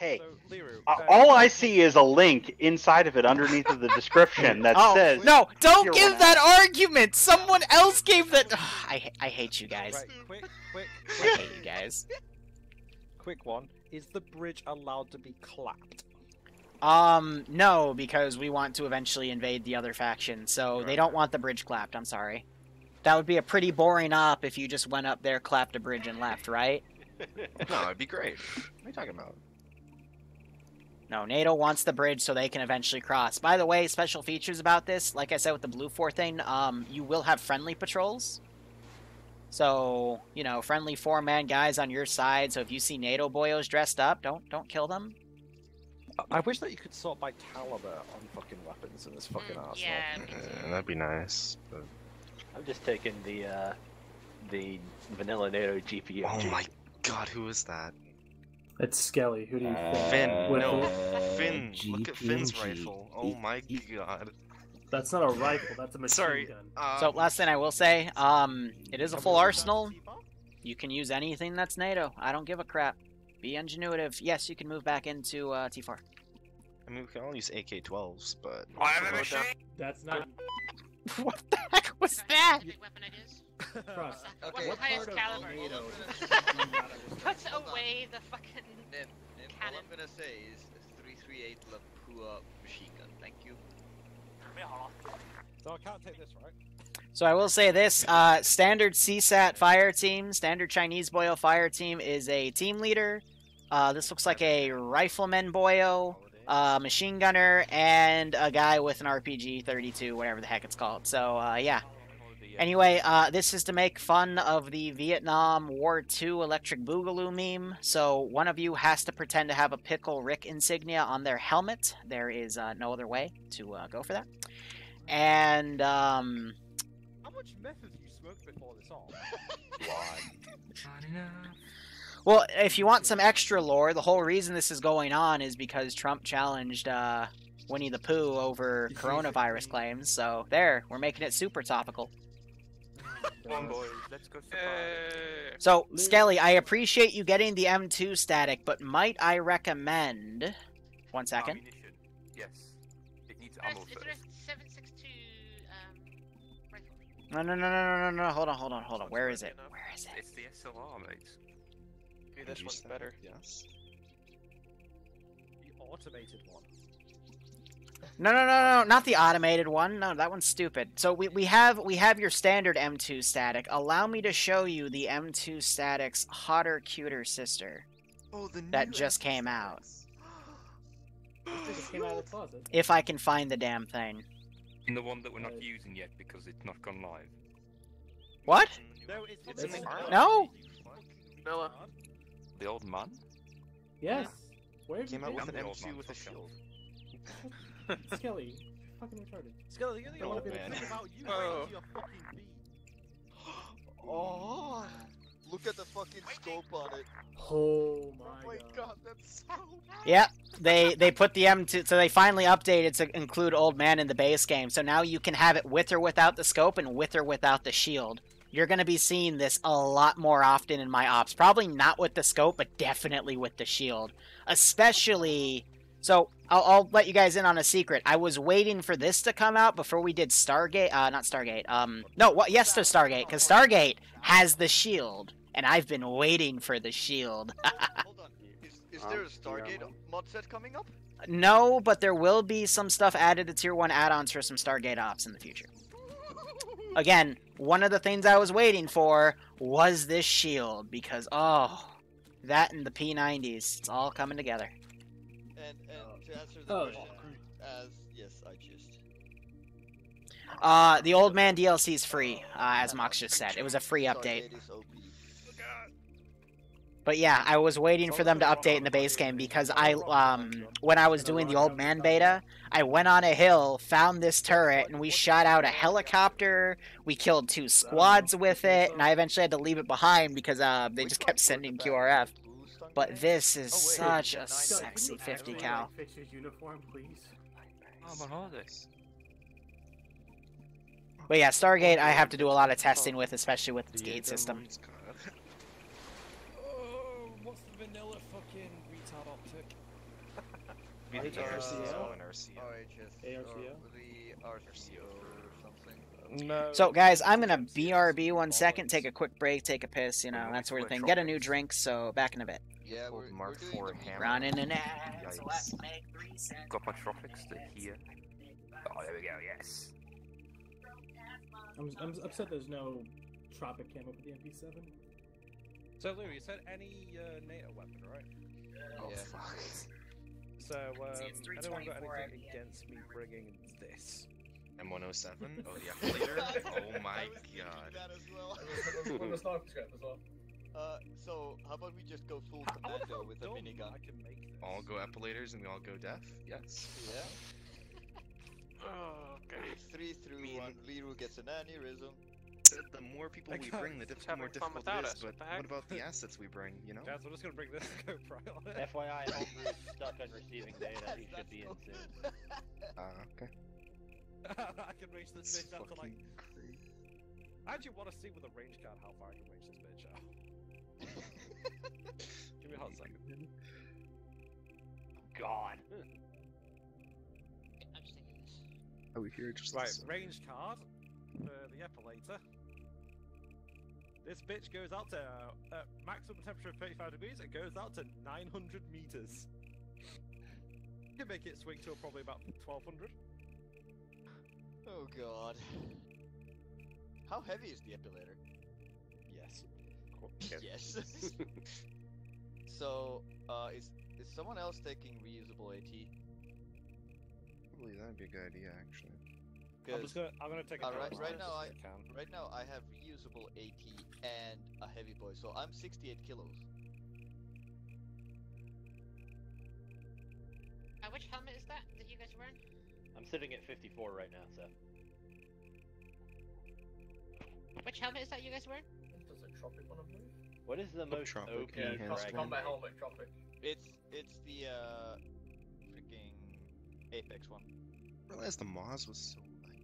Hey, So, Liru, uh, all I see is a link inside of it underneath of the description that Oh, says No, don't give one that argument. Someone else gave that. I I hate you guys. Right, quick, quick, I hate you guys. quick one. Is the bridge allowed to be clapped? Um, no, because we want to eventually invade the other faction, so they don't want the bridge clapped. I'm sorry. That would be a pretty boring op if you just went up there, clapped a bridge, and left, right? No, it'd be great. What are you talking about? No, NATO wants the bridge so they can eventually cross. By the way, special features about this, like I said with the Blue Four thing, um, you will have friendly patrols. So, you know, friendly four-man guys on your side. So if you see NATO boyos dressed up, don't don't kill them. I- I wish that you could sort by caliber on fucking weapons in this fucking Mm, arsenal. yeah, Yeah, that'd be nice. But... I'm just taking the uh, the vanilla NATO GPU. Oh my god, who is that? It's Skelly. Who do you think? Finn. With No, the- Finn. Look at Finn's rifle. Oh my god. That's not a rifle. That's a machine Sorry. gun. Uh, So last thing I will say, um, it is a full arsenal. You can use anything that's NATO. I don't give a crap. Be ingenuitive. Yes, you can move back into uh, T4. I mean, we can all use AK-12s, but... I have a machine! That's not. what the heck was that? Great weapon ideas. Trust. What's Okay. the What highest part of caliber? NATO does Hold this mean not understand? Puts Hold on. away the fucking. Nim, Nim, all I'm gonna say is 338 Lapua machine gun. Thank you. So I can't take this, right? So I will say this: uh, standard CSAT fire team, standard Chinese boyo fire team is a team leader. Uh, this looks like a rifleman boyo, uh, machine gunner, and a guy with an RPG 32, whatever the heck it's called. So uh, yeah. Anyway, uh, this is to make fun of the Vietnam War II Electric Boogaloo meme. So one of you has to pretend to have a Pickle Rick insignia on their helmet. There is uh, no other way to uh, go for that. And um, How much meth have you smoked before this on? Well, if you want some extra lore, the whole reason this is going on is because Trump challenged uh, Winnie the Pooh over coronavirus claims. So there, we're making it super topical. Come on, boys, let's go So, Skelly, I appreciate you getting the M2 static, but might I recommend? One second. Ammunition. Yes. It needs ammo Is first. a 762 um, rifle? No, no, no, no, no, no, no. Hold on, hold on, hold on. Where is it? Where is it? It's the SLR, mate. Maybe this one's better. Yes. The automated one. No, no, no, no, not the automated one. No, that one's stupid. So we, we have we have your standard M2 static. Allow me to show you the M2 static's hotter, cuter sister Oh, the that just came out. Just came out of the closet. If I can find the damn thing. In the one that we're not Right. using yet because it's not gone live. What? No, it's, It's the it's- No. Bella. The old man? Yes. Where did Came you out with an I'm the old M2 with a fuck shield. Skelly, fucking retarded. Skelly, you're the oh, only Oh, thing man. about you Oh. is your fucking beat. Oh, look at the fucking scope on it. Oh my, Oh my god, that's so Yep. They they put the M2 so they finally updated to include old man in the base game. So now you can have it with or without the scope and with or without the shield. You're going to be seeing this a lot more often in my ops. Probably not with the scope, but definitely with the shield. Especially so I'll, I'll let you guys in on a secret. I was waiting for this to come out before we did Stargate. Uh, not Stargate. Um, no, what? Yes, to Stargate, because Stargate has the shield, and I've been waiting for the shield. Hold on. Is, is there a Stargate mod set coming up? No, but there will be some stuff added to Tier 1 add-ons for some Stargate ops in the future. Again, one of the things I was waiting for was this shield, because, oh, that and the P90s, it's all coming together. And and to answer the Oh, question, as yes, I just. Uh, the Old Man DLC is free, uh, as Mox just said. It was a free update. Stargate is OP. But yeah, I was waiting for them to update in the base game because I, um, when I was doing the Old Man beta, I went on a hill, found this turret, and we shot out a helicopter. We killed two squads with it, and I eventually had to leave it behind because uh, they just kept sending QRF. But this is Oh, wait. such a Skelly, sexy 50 actually, cal. like, Fix his uniform, please. Oh, my lord, this. But yeah, Stargate, I have to do a lot of testing with, especially with its gate system. Oh, what's the vanilla fucking retard optic? Be RCO? RCO. RCO. RHS. ARCO? Or the RCO or something. No. So, guys, I'm gonna BRB one second, take a quick break, take a piss, you know, that sort of thing. Get a new drink, so back in a bit. Yeah, we're, Mark we're doing hammer. Running an ad, Yikes. so let's make three cents. Got my tropics to here. Oh, there we go. Yes. I'm, I'm upset there's no Tropic camo for the MP7. So, Lou, you said any uh, NATO weapon, right? Oh, yeah. So, um, See, anyone got anything against me bringing this? M107? Oh, the applicator? oh my god. That as well. uh, so how about we just go full I commando with a minigun? I can make this. All go epaulators and we all go deaf? Yes. Yeah. Oh, okay. Three through Mean- one. Liru gets an aneurysm. Said The more people we bring, the, diff- the more difficult it is, us, but what what about the assets we bring, you know? Chance, I'm just gonna bring this GoPro on it. FYI, Homebrew is stuck on receiving data. He should be in soon. Ah, okay. I can reach this It's bitch out to like. fucking crazy. I actually want to see with a range card how far I can reach this bitch out. Give me a hot second. God. I'm just thinking this. Are we here just Right, range card for the epilator. This bitch goes out to uh, maximum temperature of 35 degrees. It goes out to 900 meters. You can make it swing to probably about 1200. Oh god. How heavy is the epilator? Yes. yes. so, uh, is is someone else taking reusable AT? Probably that'd be a good idea, actually. I'm 'Cause just gonna. I'm gonna take a Uh, right- right now this I- can. right now I have reusable AT and a heavy boy, so I'm 68 kilos. Uh, which helmet is that that you guys are wearing? I'm sitting at 54 right now, so. Which helmet is that you guys are wearing? Does a Tropic one move? What is the most Tropic OP Yeah, enhanced frag? combat helmet Tropic. It's it's the uh freaking Apex one. realized the Moz was so light.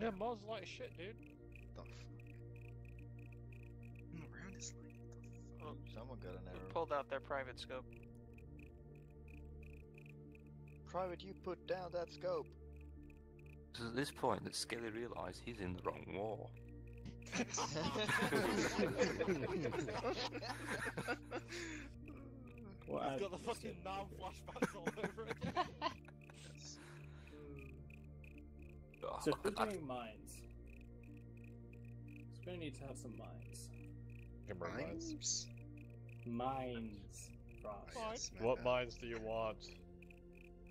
Yeah, Moz like shit, dude. The fuck? And the round is light. The Oh, someone got an error. Pulled out their private scope. Private, you put down that scope. It's at this point that Skelly realised he's in the wrong war. Well, He's I- got the fucking Nam flashbacks all over it. Yes. Oh, So if we're doing mines, we're gonna need to have some mines. Mines? Mines, Frost. Ah, yes, What mines do you want?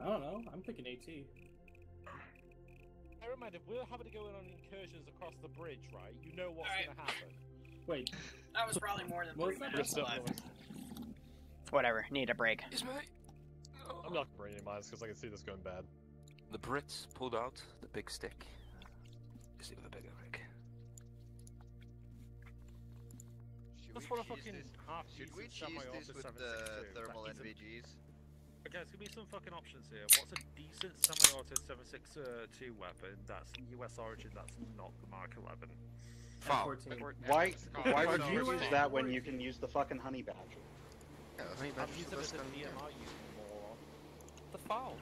I don't know. I'm thinking AT. Bear in mind, if we're having to go in on incursions across the bridge, right? You know what's Alright. gonna happen. Wait, That was probably more than Well, 40 it's not minutes just left. Whatever, need a break. Yes, mate. Oh. I'm not bringing any mines because I can see this going bad. The Brits pulled out the big stick. Just with a bigger rig. Should That's we what a cheese fucking this? half Should we decent cheese semi-auto this with the that thermal isn't- NVGs? Okay, guys, give me some fucking options here. What's a decent semi-auto 762 weapon that's US origin that's not the Mark 11? M14. Why? Why would you use that when you can use the fucking honey badger? Yeah, I mean, I've that's used the it as a again. DMR use moron. The foul.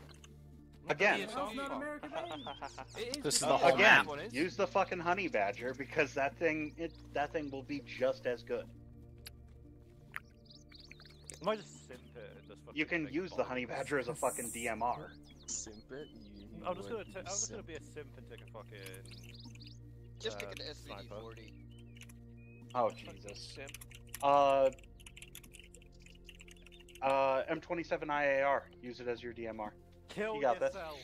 Again. That's not American made. It is. This is the is. whole Again, map. Use the fucking honey badger because that thing it that thing will be just as good. I just simp it and just fucking You can take use the honey badger as a fucking DMR. Simp it? I'm just gonna. I'm just gonna be a simp and take a fucking. Just Uh, take an sniper. SVD-40. Oh Jesus. Simp. Uh. Uh, M27 IAR. Use it as your DMR. Kill You got this. yourself.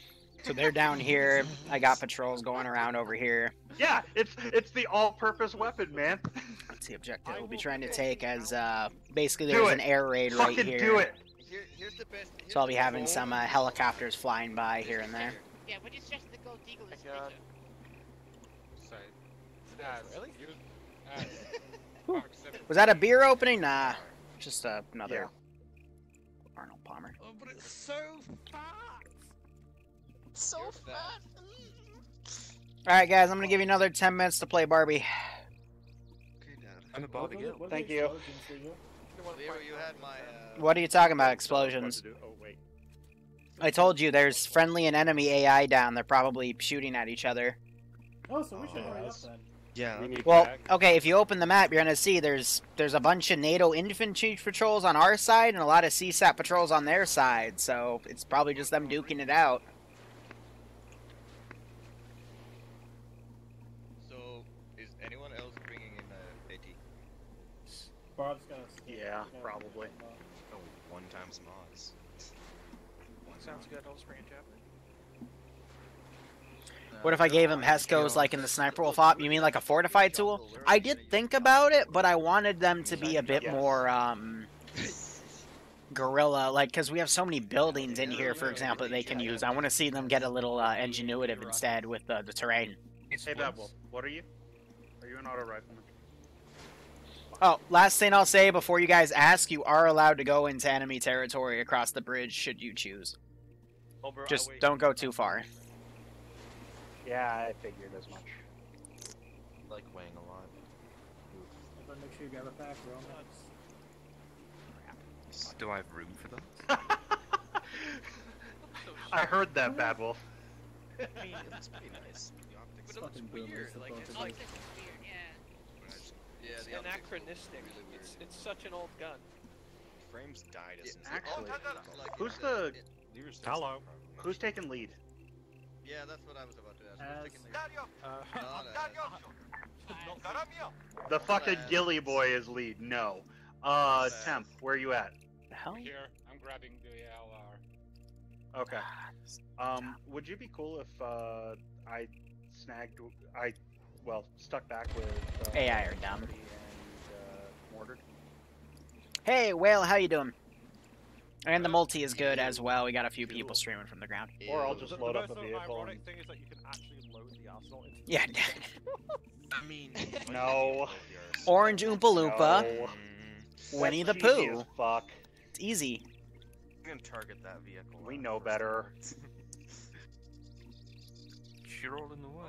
So they're down here. I got patrols going around over here. Yeah, it's it's the all-purpose weapon, man. That's the objective we'll be trying to take as uh, basically there's an air raid right Fucking here. do it. Here, here's the best. So I'll be having some uh, helicopters flying by here and there. Yeah, would you suggest the Gold Eagle is God. better? Really? Was that a beer opening? Nah, just uh, another Arnold Palmer. Oh, but it's so fat. So You're. All right, guys, I'm gonna give you another 10 minutes to play Barbie. Okay, Dad. I'm a What Barbie are the- girl. what are Thank the you. Explosions, Sergio? Leo, you had my. Uh, What are you talking about? Explosions. Oh wait. I told you there's friendly and enemy AI down. They're probably shooting at each other. Oh, so we should Oh, hurry up then. Yeah. We Well, back. okay, if you open the map, you're gonna see there's there's a bunch of NATO infantry patrols on our side and a lot of CSAT patrols on their side. So it's probably just them duking it out. so, is anyone else bringing in uh, AT? Bob's gonna. Yeah, gonna- probably. Oh, one times Moz. Sounds good. I'll spring a jab. What if I gave him Hesco's like in the Sniper Wolf op? You mean like a fortified tool? I did think about it, but I wanted them to be a bit more um guerrilla, like because we have so many buildings in here, for example, that they can use. I want to see them get a little uh, ingenuitive instead with uh, the terrain. Hey, Babel, what are you? Are you an auto rifleman? Oh, last thing I'll say before you guys ask, you are allowed to go into enemy territory across the bridge should you choose. Just don't go too far. Yeah, I figured as much. like weighing a lot. But make sure you grab a pack, bro. Do I have room for that? I heard that, Bad Wolf. I mean, it looks pretty nice. The optics It's fucking boomers. Like, it's like weird, yeah. Yeah, It's anachronistic. really. It's, it's such an old gun. Frames died as Yeah, actually- oh, no, no, no, like, Who's it's, the- uh, it- Hello. Who's taking lead? Yeah, that's what I was about to ask. As- Who's taking the- Uh, Not, uh, The fucking Gilly boy is lead. No. Uh, Badass. Temp, where are you at? The hell? Here, I'm grabbing the LR. Okay. Um, would you be cool if uh, I snagged, I, well, stuck back with uh, AI are dumb. And uh, Mordred? Hey, Whale, how you doing? And the multi is good as well. We got a few people streaming from the ground. Or I'll just load the up most a vehicle. ironic and- thing is that you can actually load the arsenal into Yeah. I mean, No. Orange Oompa Loompa, No. Mm, Winnie the That's cheesy Pooh. Fuck. It's easy. I'm gonna target that vehicle. We uh, know better. You're all in the way.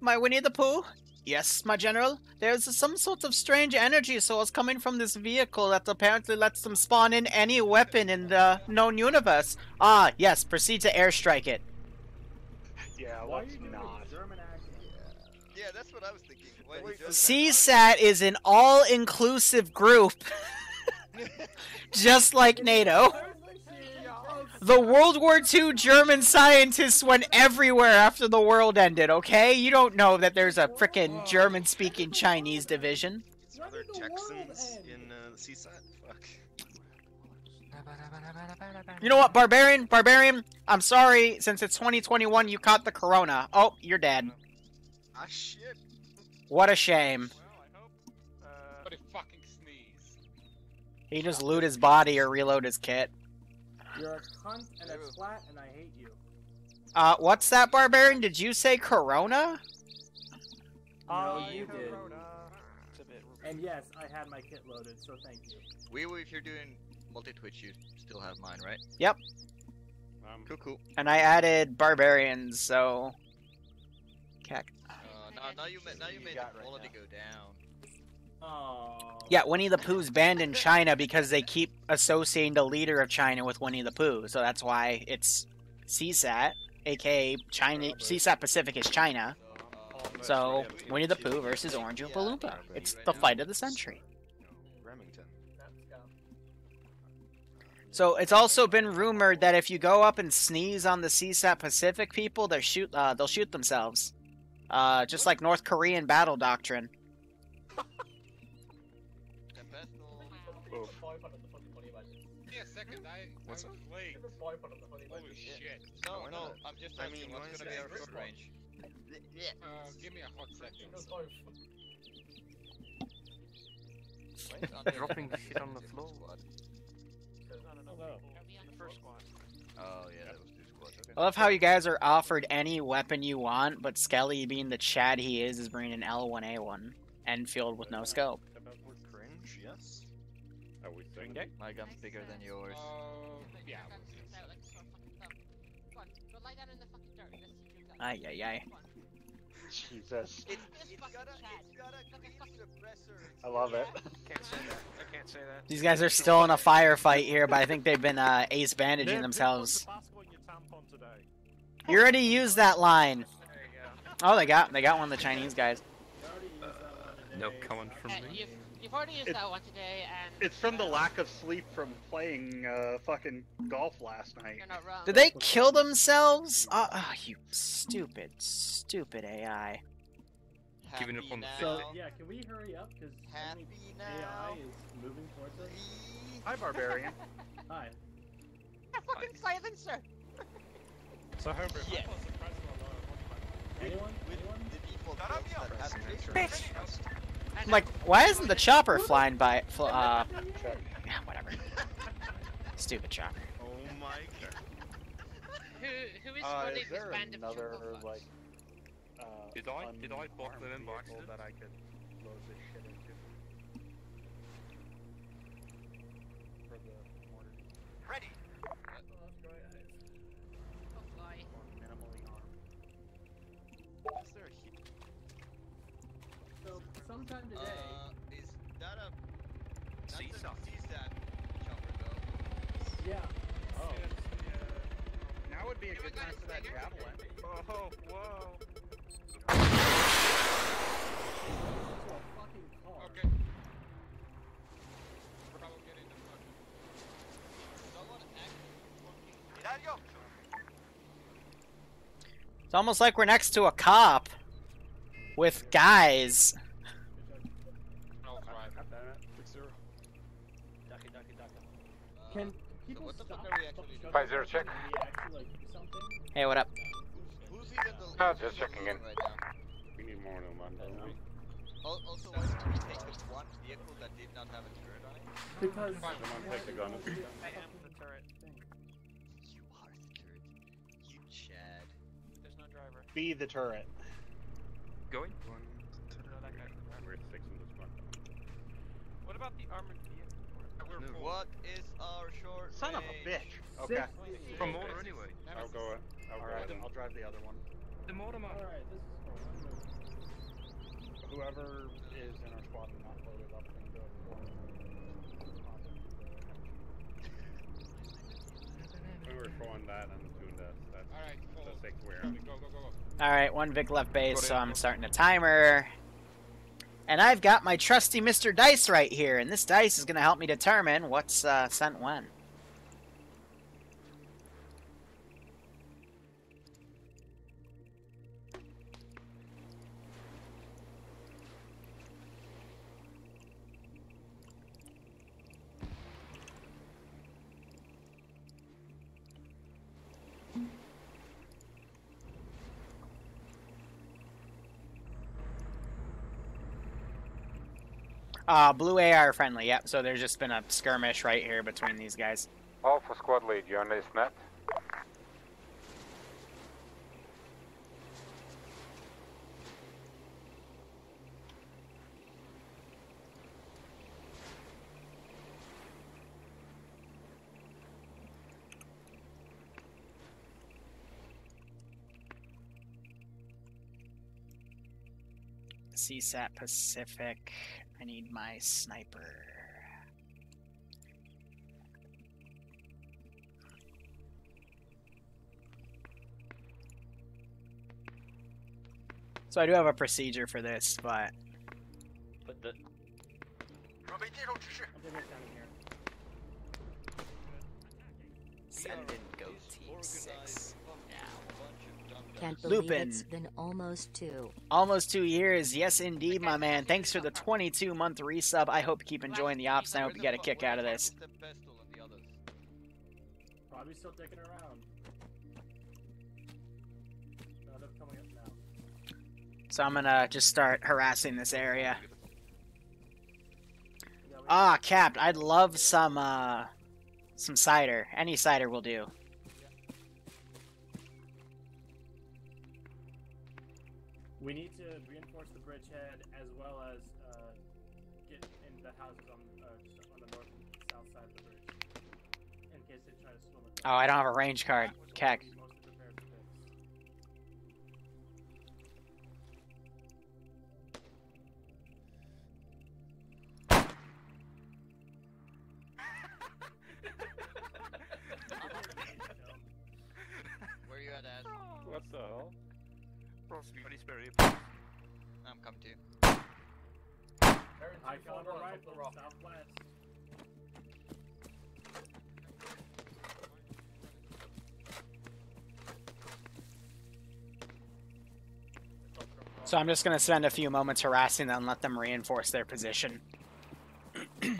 My Winnie the Pooh? Yes, my general. There's some sort of strange energy source coming from this vehicle that apparently lets them spawn in any weapon in the known universe. Ah, yes, proceed to airstrike it. Yeah, Why let's not. a German accent? Yeah, that's what I was thinking. Why CSAT is an all inclusive group, just like NATO. The World War II German scientists went everywhere after the world ended, okay? You don't know that there's a frickin' German speaking Chinese division. Is When there did the world Texans in uh, the seaside? Fuck. You know what, Barbarian? Barbarian, I'm sorry, since it's 2021, you caught the corona. Oh, you're dead. Ah, shit. What a shame. Well, I hope. Uh, But he fucking sneeze. He just loot his body or reload his kit. You're a cunt and a flat, and I hate you. Uh, what's that, Barbarian? Did you say corona? No, I you did. It's a bit And yes, I had my kit loaded, so thank you. We, if you're doing multi-twitch, you still have mine, right? Um, Cool, cool. And I added barbarians, so. Cac. Uh, now, now you, ma- now you You made the quality now. go down. Oh. Yeah, Winnie the Pooh's banned in China because they keep associating the leader of China with Winnie the Pooh. So that's why it's CSAT, aka China. CSAT Pacific is China. So Winnie the Pooh versus Orange Oompa Loompa. It's the fight of the century. Remington. So it's also been rumored that if you go up and sneeze on the CSAT Pacific people, they shoot. Uh, they'll shoot themselves. Uh, just like North Korean battle doctrine. Yeah, second, I. What's I was late. Holy shit. No, why no, not? I'm just I asking mean, what's gonna be our first short one? range. Uh, give me a hot second. The- Dropping shit on the floor. No, no, no. Oh, no. First squad. Oh, yeah, that was two squads. Okay. I love how you guys are offered any weapon you want, but Skelly, being the Chad he is, is bringing an L1A1 Enfield with no scope. Are we Doing thinking? day? My gun's bigger than yours. Uh, yeah. Go lie down in the fucking dirt. Let's see if you've got- Ay, ay, ay. On. Jesus. It's, This it's fucking got a, chat. it's got a clean suppressor. I love it. Can't say that. I can't say that. These guys are still in a firefight here, but I think they've been uh, ace bandaging Nick, themselves. Tabasco in your tampon today. You already used that line. There you go. Oh, they got they got one of the Chinese guys. You already used that one No today, comment from Uh, me. you've, you've already used It- that one today, and It's from the uh, lack of sleep from playing uh, fucking golf last night. You're not wrong. Did they kill themselves? Oh, oh, you stupid, stupid AI. Giving up Happy on the now. So yeah, can we hurry up? Because Happy AI now. is moving towards us. Hi, barbarian. Hi. A fucking silencer. So, Homebrew, if I Yes. put a suppressor Anyone? Anyone? the default Shut that have Bitch. I I'm like, why isn't the chopper flying by? Fl- uh, yeah, whatever. Stupid chopper. Oh my god. who who is Uh, running is this band of another chucklefucks? like? Uh, Did I- did I block them in by accident? that I could load this shit into? For the mortar. Ready. Oh, fly. Or minimally armed. Is there a hit? So sometime today. Uh, is that a... That's CSAT. a CSAT chopper though. yeah. Oh. Now would be a good time for that javelin. Oh, whoa. To a fucking car. Okay. Bravo, get in the front. Someone actually working. It's almost like we're next to a cop with guys. I'll drive. Can people what the fuck stop are we actually doing? Five zero chuckling check. actually like? Hey, what up? Who's even the Ah, just checking in. right now? We need more than one, don't we? Also, why did we take the one vehicle that did not have a turret on it? Because Fine, someone we take have the gun. go through the I am the turret. thing. You are the turret. You Chad. There's no driver. Be the turret. Going? One. No, that guy's the driver. We're six in this one. What about the armored vehicle? We're No. What is our short Son of a bitch. Okay. Six- From mortar anyway. I'll go. uh, I'll All go. right. I'll drive the other one. The mortar man. Alright, this is cool. Whoever is in our squad and not loaded up can go for We were throwing that and doing the, that, Alright, Oh. the six where. Go, go, go, go. All right, one Vic left base, so I'm starting a timer. And I've got my trusty Mr. Dice right here, and this dice is going to help me determine what's uh, sent when. Uh, blue AR friendly, yep. So there's just been a skirmish right here between these guys. Alpha squad lead, you on this net? CSAT Pacific. I need my sniper. So I do have a procedure for this, but... The... Send in goatee 6. Can't dumb- believe Lupin. it's been almost two. Almost two years. Yes, indeed, my man. Thanks for the 22 month resub. I hope you keep enjoying the ops, and I hope you get a kick out of this. is the pistol and the others? Probably still taking around. No, they're coming up now. So I'm gonna just start harassing this area. Yeah, we- Ah, Capped, I'd love some, uh, some cider. Any cider will do. We need to reinforce the bridgehead as well as uh, get in the houses on, uh, on the north and south side of the bridge. In case they try to swim across. Oh, I don't have a range card. Keck. What the hell? Ross, you got any I'm coming to you. I found a rifle southwest. So I'm just gonna spend a few moments harassing them, let them reinforce their position.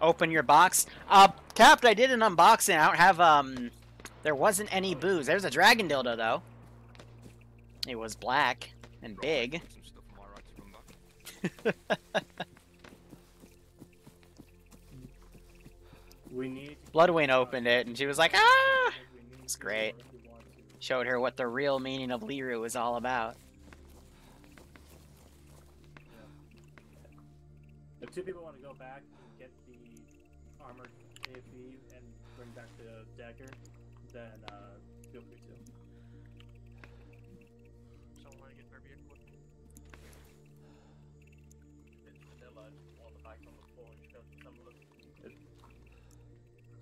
Open your box. Uh, Capt, I did an unboxing. I don't have, um... There wasn't any booze. There's a dragon dildo, though. It was black and big. Some stuff on my right to run back. We need. Bloodwing opened it, and she was like, ah! It's great. Showed her what the real meaning of Liru is all about. If two people want to go back and get the armored AFE and bring back the dagger, then uh, feel free to.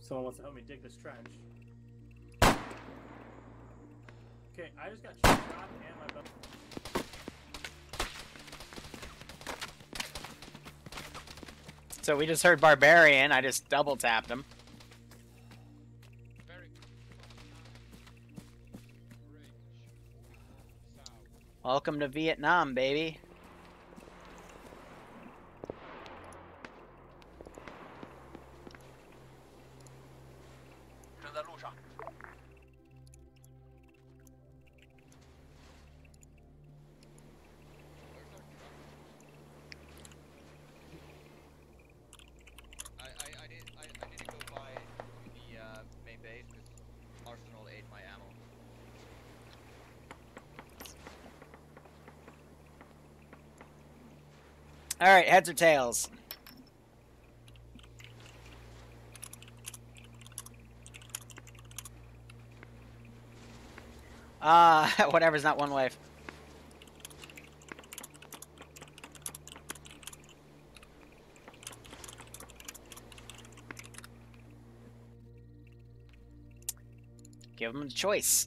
Someone wants to help me dig this trench. Okay, I just got shot and my belt. So we just heard Barbarian. I just double tapped him. Welcome to Vietnam, baby. I, I, I, need, I, I need to go by the uh, main base because Arsenal ate my ammo. All right, heads or tails? Uh, whatever's not one wave. Give them a choice.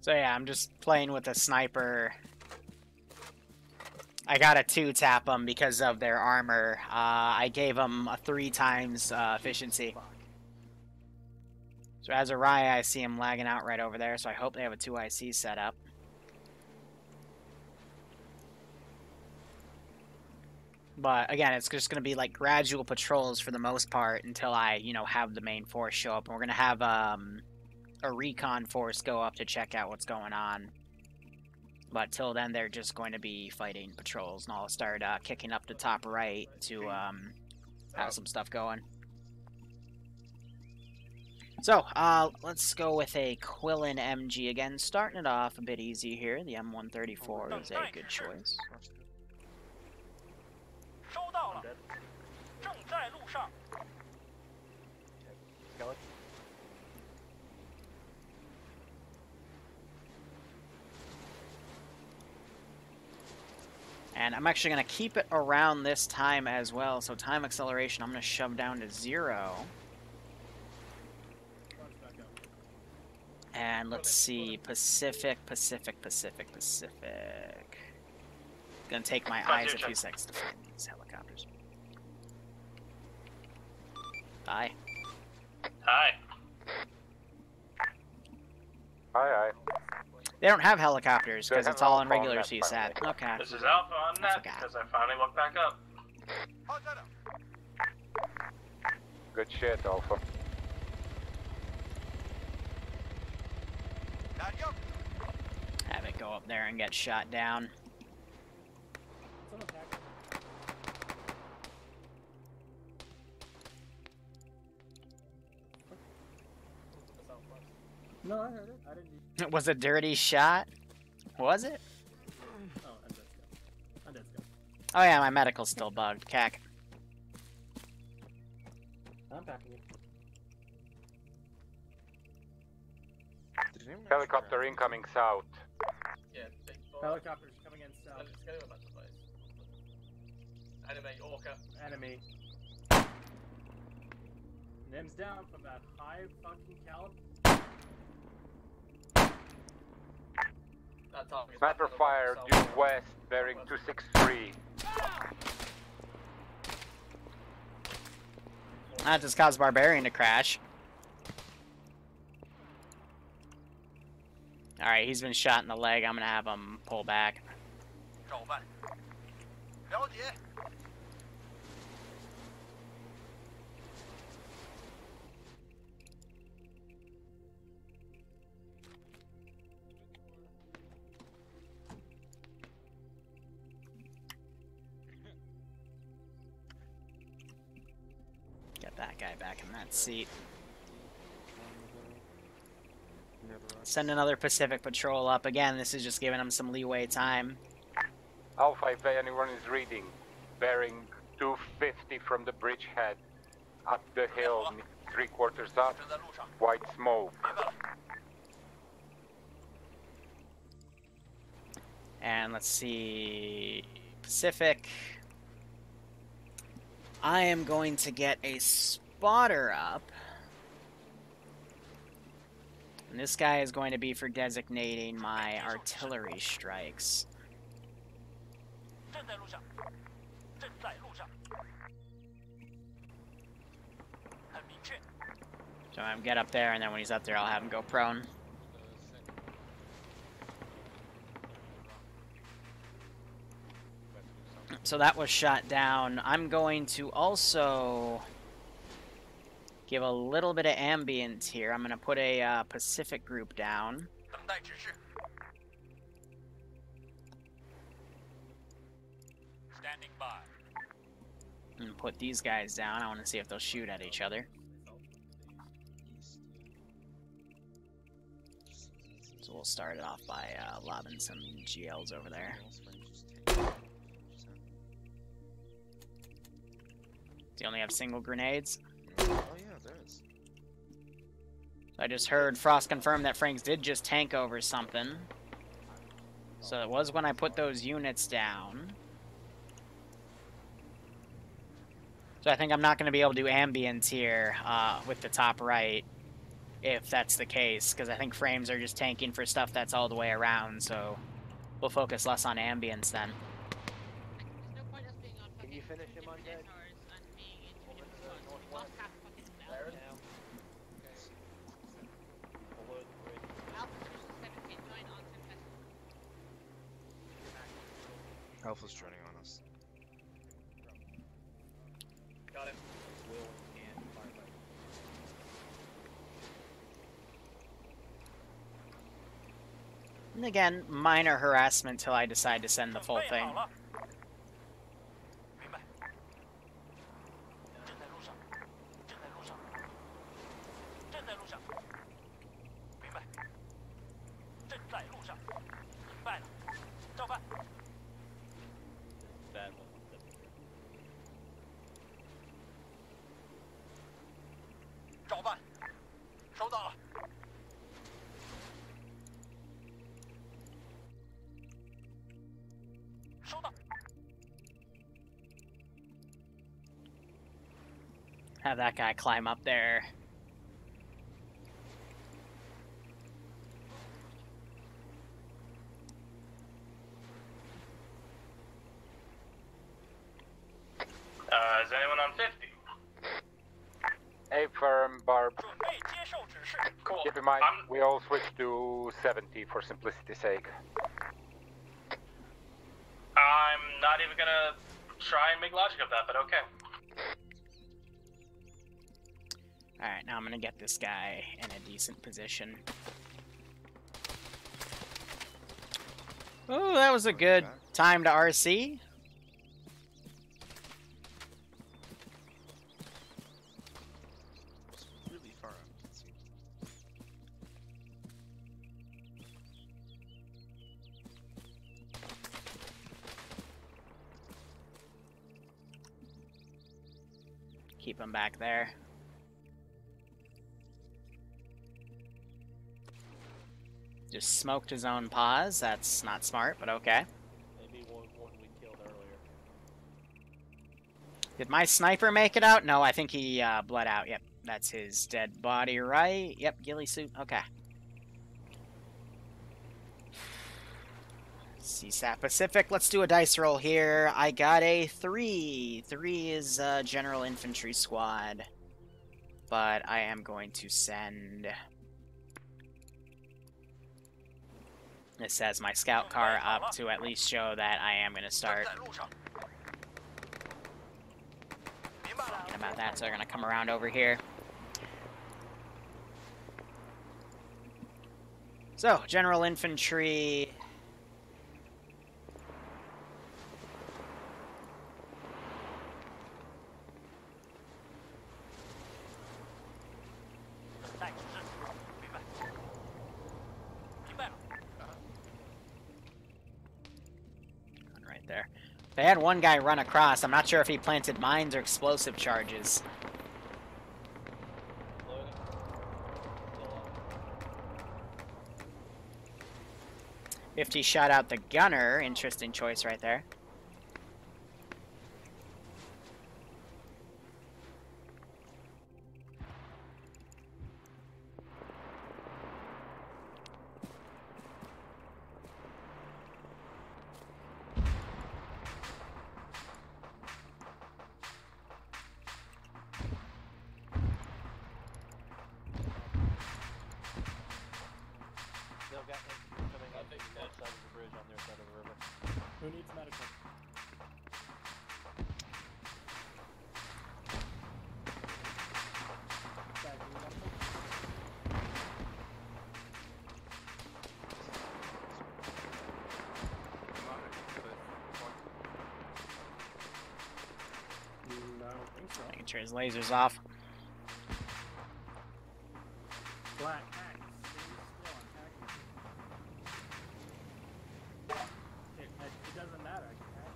So yeah, I'm just playing with a sniper. I got a two tap them because of their armor. Uh, I gave them a three times uh, efficiency. So as a Raya, I see him lagging out right over there, so I hope they have a 2 IC set up. But again, it's just going to be like gradual patrols for the most part until I, you know, have the main force show up. And we're going to have um, a recon force go up to check out what's going on. But till then, they're just going to be fighting patrols, and I'll start uh, kicking up the top right to um, have some stuff going. So, uh, let's go with a Qilin MG again. Starting it off a bit easy here. The M134 is a good choice. 收到了，正在路上。And I'm actually going to keep it around this time as well. So time acceleration, I'm going to shove down to zero. And let's see, Pacific, Pacific, Pacific, Pacific. Gonna take my eyes a few seconds to find these helicopters. Bye. Hi. Hi, hi. They don't have helicopters because it's all in on regular net, by CSAT. Okay. This is Alpha on I net because I finally woke back up. Good shit, Alpha. I go up there and get shot down. No, I heard it. I didn't. It was a dirty shot. Was it? Oh, I'm dead. I'm dead. Oh yeah, my medical's still bugged. Cack. I'm packing it. Helicopter incoming south. Yeah, big boy. Helicopters coming in south. Let's go back to base. Enemy, Orca. Enemy. Nims down from that high fucking caliber. That target is Sniper fire due west, bearing 263. That just caused Barbarian to crash. Alright, he's been shot in the leg. I'm gonna have him pull back. Over. That seat. Send another Pacific patrol up. Again, this is just giving them some leeway time. Alpha, if anyone is reading, bearing 250 from the bridgehead, up the hill, three quarters up, white smoke. And let's see. Pacific. I am going to get a spotter up. And this guy is going to be for designating my artillery strikes. So I'm get up there, and then when he's up there, I'll have him go prone. So that was shot down. I'm going to also give a little bit of ambience here. I'm going to put a uh, Pacific group down. Standing by. And put these guys down. I want to see if they'll shoot at each other. So we'll start it off by uh, lobbing some GLs over there. Do you only have single grenades? Oh, yeah. I just heard Frost confirm that Franks did just tank over something. So it was when I put those units down. So I think I'm not going to be able to do ambience here uh, with the top right, if that's the case, because I think frames are just tanking for stuff that's all the way around, so we'll focus less on ambience then. Can you finish him on deck? Alpha's turning on us. Got him. And again, minor harassment till I decide to send the full thing. Have that guy climb up there. Uh, is anyone on 50? A firm, Barb. Cool. Keep in mind, I'm... we all switch to 70 for simplicity's sake. I'm not even gonna try and make logic of that, but okay. Alright, now I'm gonna get this guy in a decent position. Oh, that was a good time to RC. Really far out. it seems. Keep him back there. Just smoked his own paws. That's not smart, but okay. Maybe one, one we killed earlier. Did my sniper make it out? No, I think he uh, bled out. Yep, that's his dead body, right? Yep, ghillie suit. Okay. CSAT Pacific. Let's do a dice roll here. I got a three. Three is uh, General Infantry Squad. But I am going to send. This has my scout car up to at least show that I am going to start thinking about that. So they're going to come around over here. So, General Infantry They had one guy run across. I'm not sure if he planted mines or explosive charges. Fifty shot out the gunner. Interesting choice right there. They'll get them coming up the north side of the bridge on their side of the river. Who needs medical? Jack, you need medical? No, I don't think so. Making sure his laser's off. Black axe. Stay still, I'm hacking. It, it, it doesn't matter. I can hack.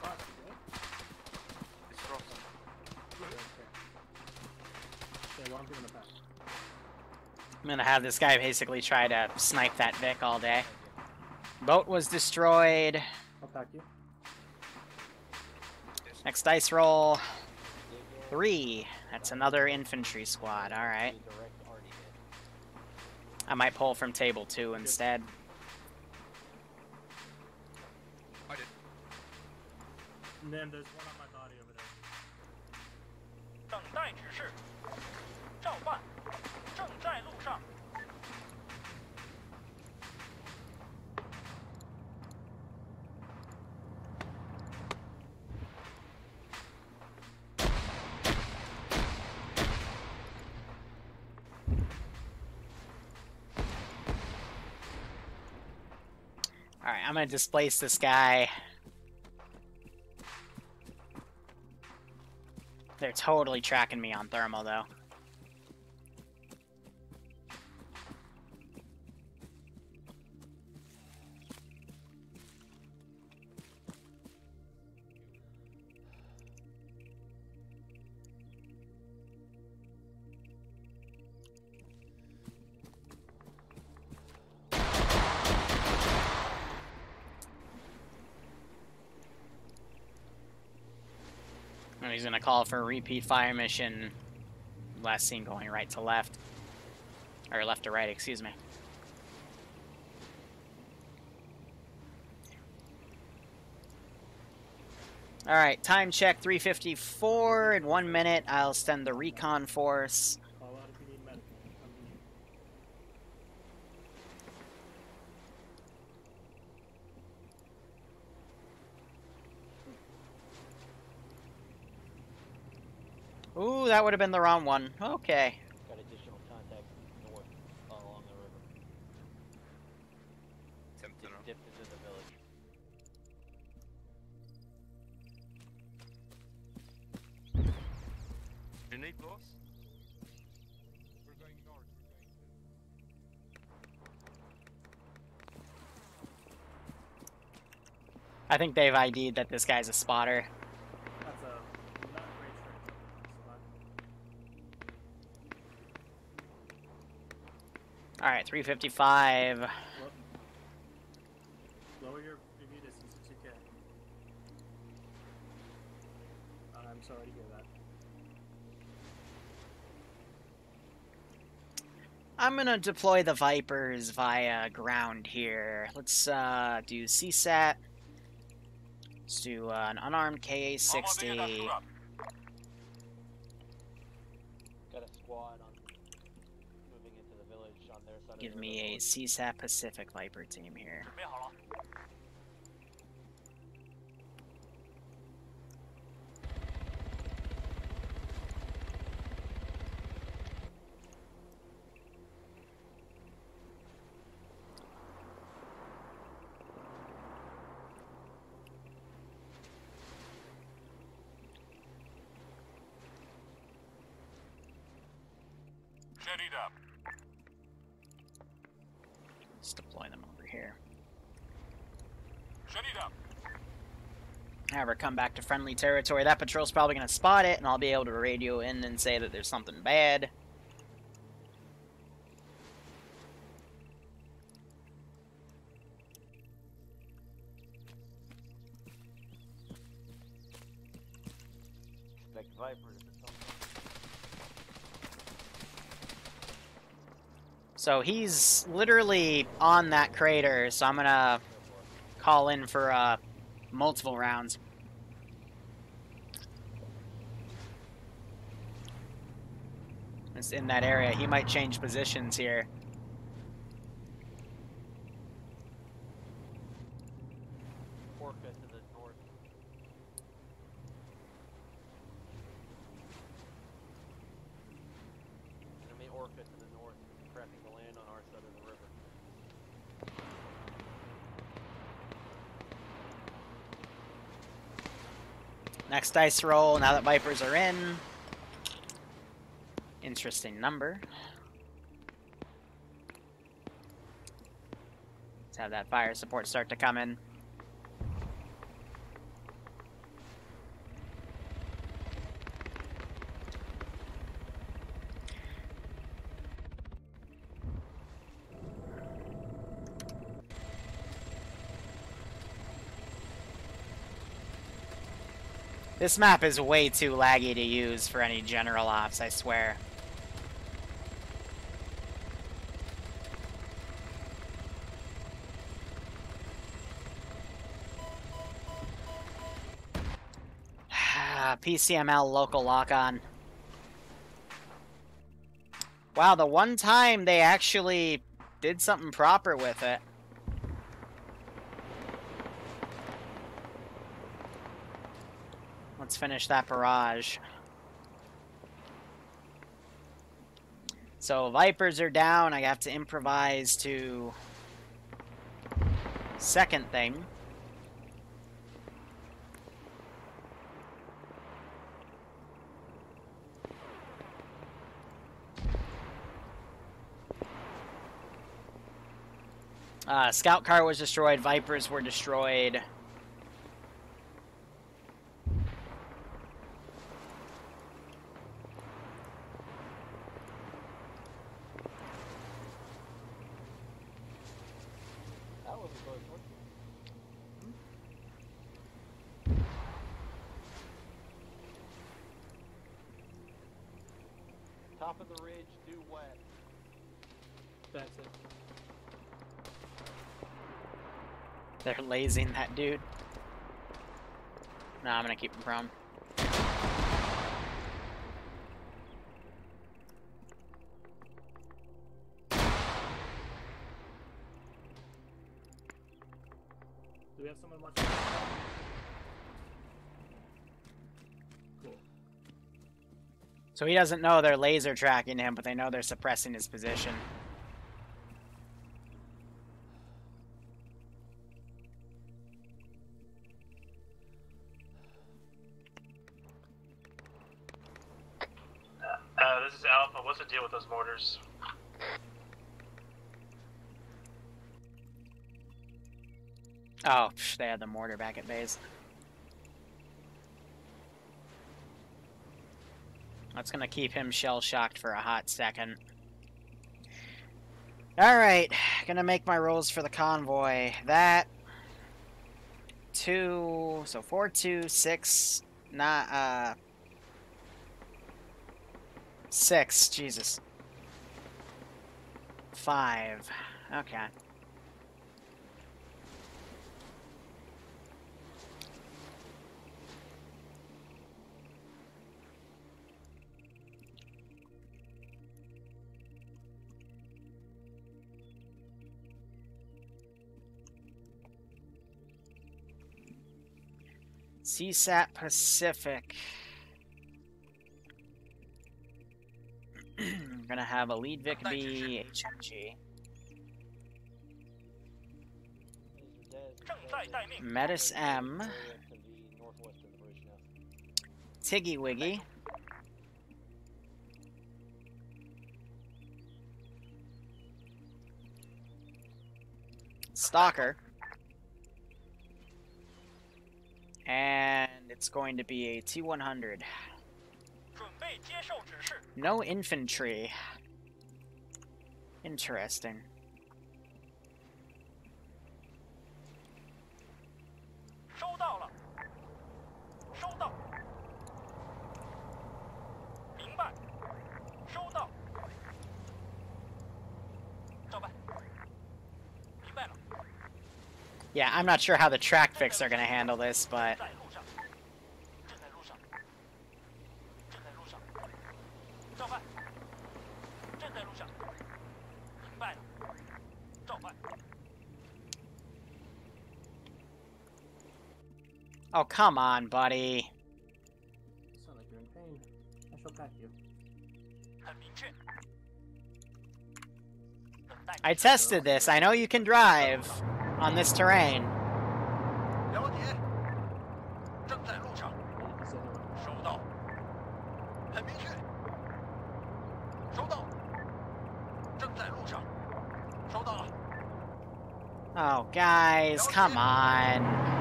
Fuck, you good? It's frozen. Okay. Okay, well, I'm giving it back. I'm gonna have this guy basically try to snipe that Vic all day. Boat was destroyed. I'll pack you. Next dice roll. Three. That's another infantry squad. Alright. Direct already hit. I might pull from table two instead. I did. And then there's one on my body over there. I'm gonna displace this guy. They're totally tracking me on thermal though. Call for a repeat fire mission. Last scene going right to left. Or left to right, excuse me. All right, time check 354. In one minute, I'll send the recon force. Call out if you need medical. I'm here. Ooh, that would have been the wrong one. Okay. Got additional contact north along the river. Attempt to Just dipped into the village. Grenade boss? We're going north. I think they've ID'd that this guy's a spotter. That's a not great trick. Spot. All right, 355. Lower your review distance to 2K. I'm sorry to hear that. I'm gonna deploy the Vipers via ground here. Let's uh, do CSAT. Let's do uh, an unarmed KA-60. Got a squad on moving into the village on their side give me a CSAT Pacific Viper team here. Ready up. Let's deploy them over here. Steadied up. Have her come back to friendly territory. That patrol's probably gonna spot it, and I'll be able to radio in and say that there's something bad. So he's literally on that crater, so I'm gonna call in for uh, multiple rounds. It's in that area. He might change positions here. Orca to the north. Enemy Orca to the north, cracking the land on our side of the river. Dice roll, now that Vipers are in. Interesting number. Let's have that fire support start to come in. This map is way too laggy to use for any general ops, I swear. PCML local lock on. Wow, the one time they actually did something proper with it. Let's finish that barrage. So Vipers are down. I have to improvise to second thing. Uh, scout car was destroyed. Vipers were destroyed. That was a close one. Top of the ridge, due west. That's it. They're that dude. No, I'm gonna keep him from. Do we have someone watching? Cool. So he doesn't know they're laser tracking him, but they know they're suppressing his position. Mortars? Oh, psh, they had the mortar back at base. That's gonna keep him shell shocked for a hot second. Alright, gonna make my rolls for the convoy. That. Two. So four, two, six, not, uh. Six, Jesus. Five. Okay. CSAT Pacific. We're gonna have a lead Vic be HMG. Metis M. Tiggy Wiggy. Stalker. And it's going to be a T-100. No infantry. Interesting. Yeah, I'm not sure how the track picks are going to handle this, but Oh, come on, buddy. Sound like you're in pain. I shall you. I tested this. I know you can drive on this terrain. Oh, guys, come on.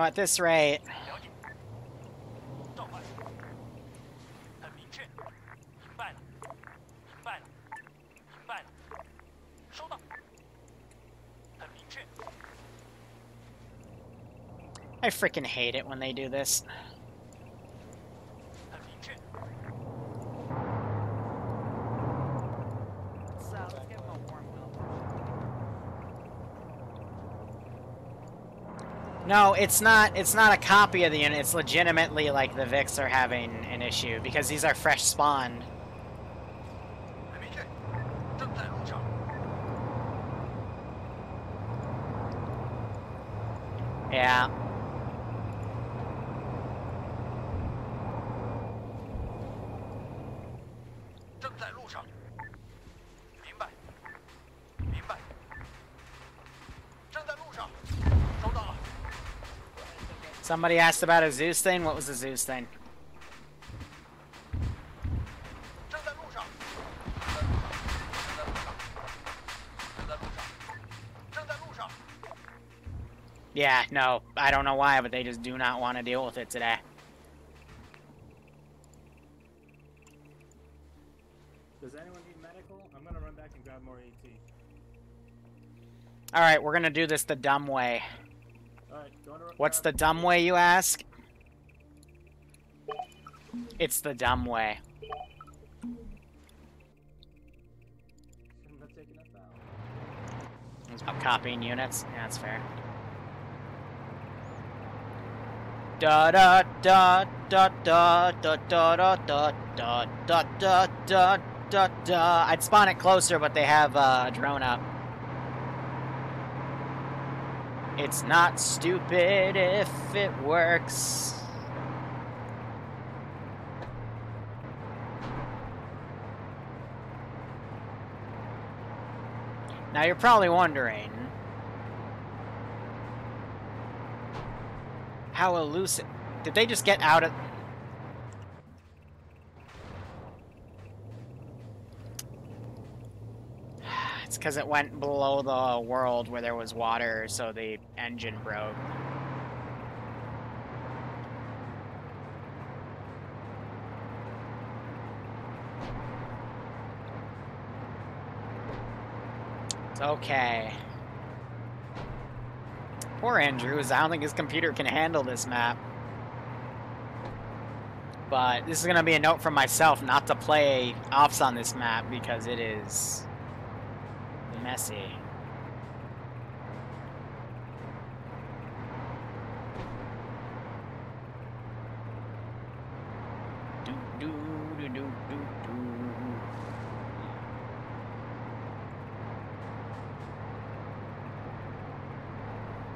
know, at this rate... I freaking hate it when they do this. No, it's not. It's not a copy of the unit. It's legitimately like the Vix are having an issue because these are fresh spawned. Somebody asked about a zoo stain. What was the zoo stain? Yeah, no, I don't know why, but they just do not want to deal with it today. Does anyone need medical? I'm going to run back and grab more AT. Alright, we're going to do this the dumb way. What's the dumb way, you ask? It's the dumb way. I'm copying units. Yeah, that's fair. Da da da da da da da da da da da da da da da. I'd spawn it closer, but they have uh, a drone up. It's not stupid if it works. Now you're probably wondering how elusive did they just get out of It's because it went below the world where there was water, so the engine broke. It's okay. Poor Andrews. I don't think his computer can handle this map. But this is going to be a note from myself not to play ops on this map because it is messy.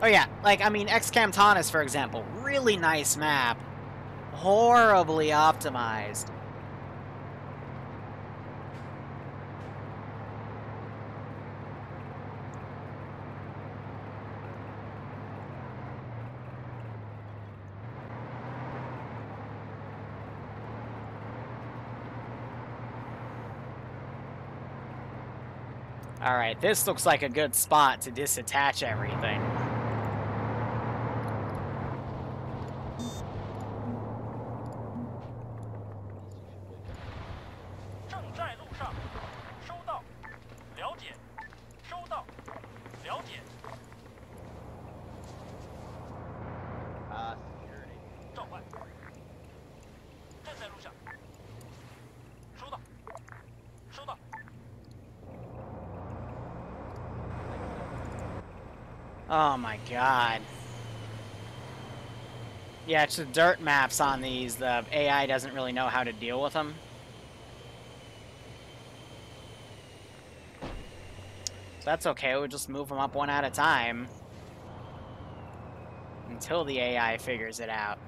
Oh yeah, like, I mean, XCAM Taunus, for example, really nice map. Horribly optimized. Alright, this looks like a good spot to disattach everything. The dirt maps on these. The AI doesn't really know how to deal with them. So that's okay, we'll just move them up one at a time. Until the AI figures it out.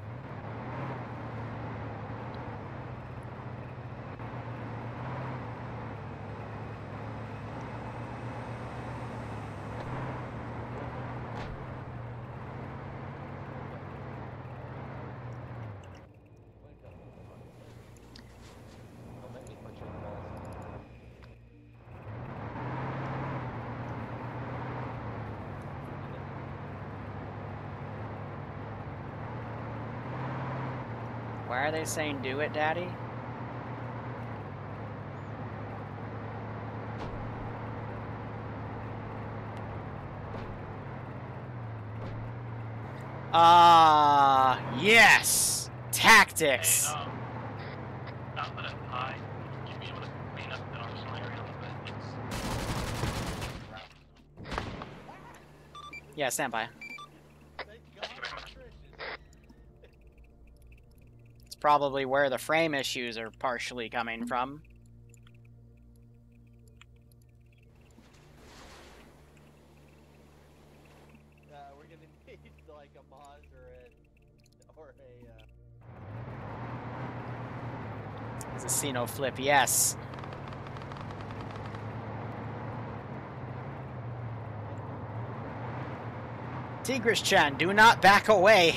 they saying do it, Daddy? Ah, uh, yes! Tactics! Hey, um, yeah, stand by. Probably where the frame issues are partially coming from. Uh, we're gonna need like a mod or a. Uh, It's flip, yes. Tigris Chan, do not back away.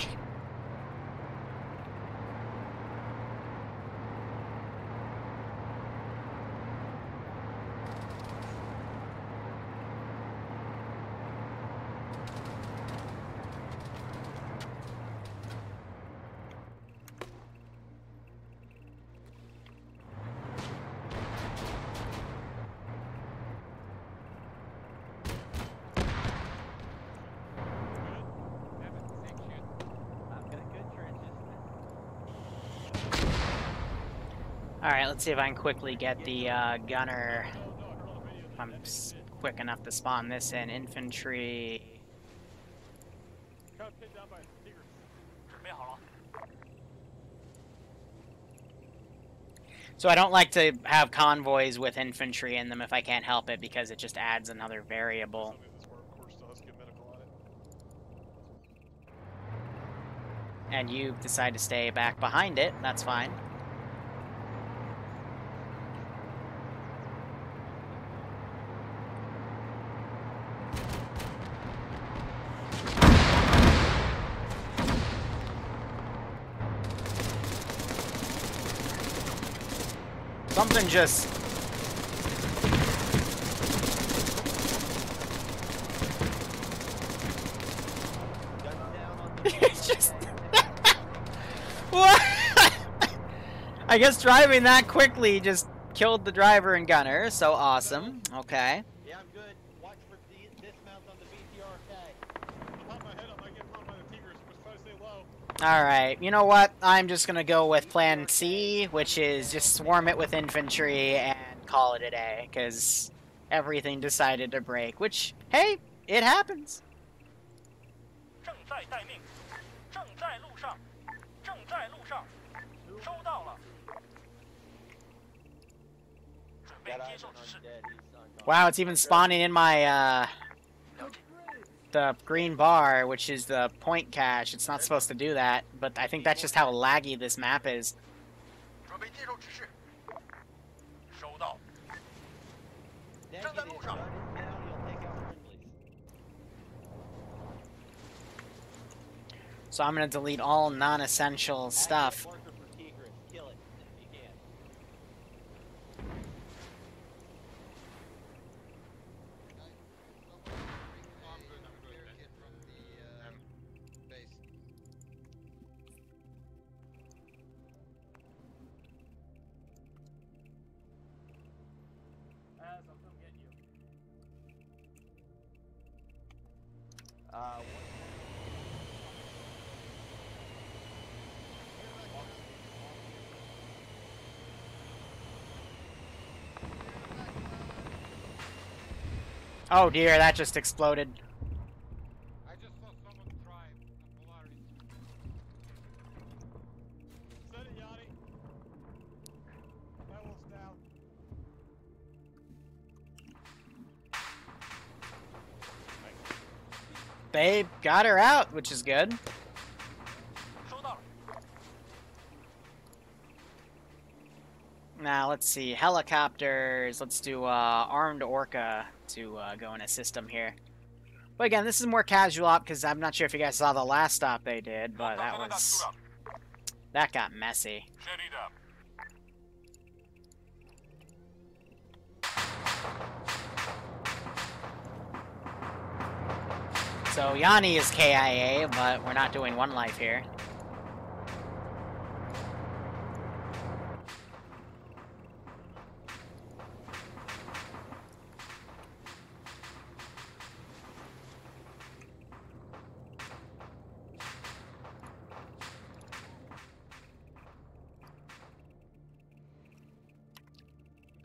see if I can quickly get the uh, gunner. If I'm quick enough to spawn this in. Infantry. So I don't like to have convoys with infantry in them if I can't help it because it just adds another variable. And you decide to stay back behind it, that's fine. Just just what? I guess driving that quickly just killed the driver and gunner, so awesome. Okay. Yeah, I'm good. Watch for the dismount on the BTRK. Alright, you know what? I'm just gonna go with plan C, which is just swarm it with infantry and call it a day, because everything decided to break, which, hey, it happens. Wow, it's even spawning in my, uh, the green bar, which is the point cache. It's not supposed to do that, but I think that's just how laggy this map is. So I'm going to delete all non-essential stuff. Oh dear, that just exploded. I just saw someone drive a Polaris. Set it, Metal's down. Babe got her out, which is good. Now, let's see. Helicopters. Let's do uh, armed orca to uh, go in a system here. But again, this is more casual op because I'm not sure if you guys saw the last stop they did, but that was that got messy. So Yanni is KIA, but we're not doing one life here.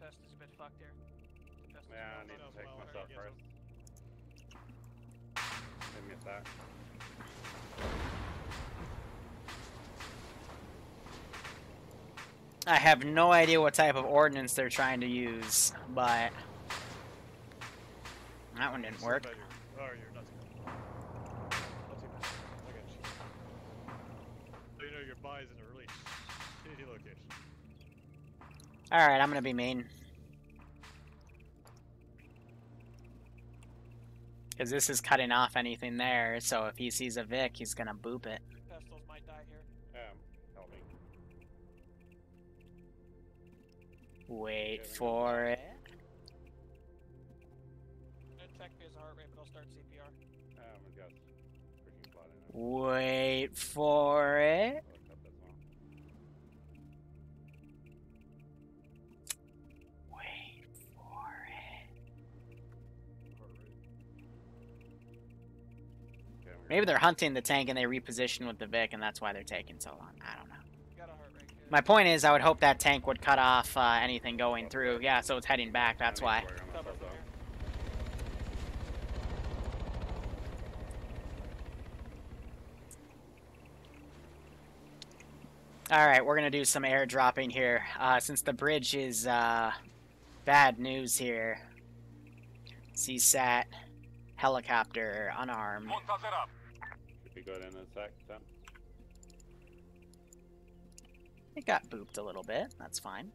Pest is a bit fucked here. The pest is Yeah, I fucked need to as take well. myself first. Give me a sec. I have no idea what type of ordnance they're trying to use, but that one didn't work. Alright, I'm gonna be bad. Because this is cutting off anything there, so if he sees a Vic, he's gonna boop it. Pistols might die here. Um, help me. Wait for it. Check his heart rate, but I'll start CPR. Um, we got freaking plot in it. Wait for it. Maybe they're hunting the tank and they reposition with the Vic, and that's why they're taking so long. I don't know. My point is, I would hope that tank would cut off uh, anything going through. Yeah, so it's heading back. That's why. All right, we're gonna do some airdropping here. Uh, since the bridge is uh, bad news here. CSAT helicopter unarmed go in attack then. It got booped a little bit. That's fine.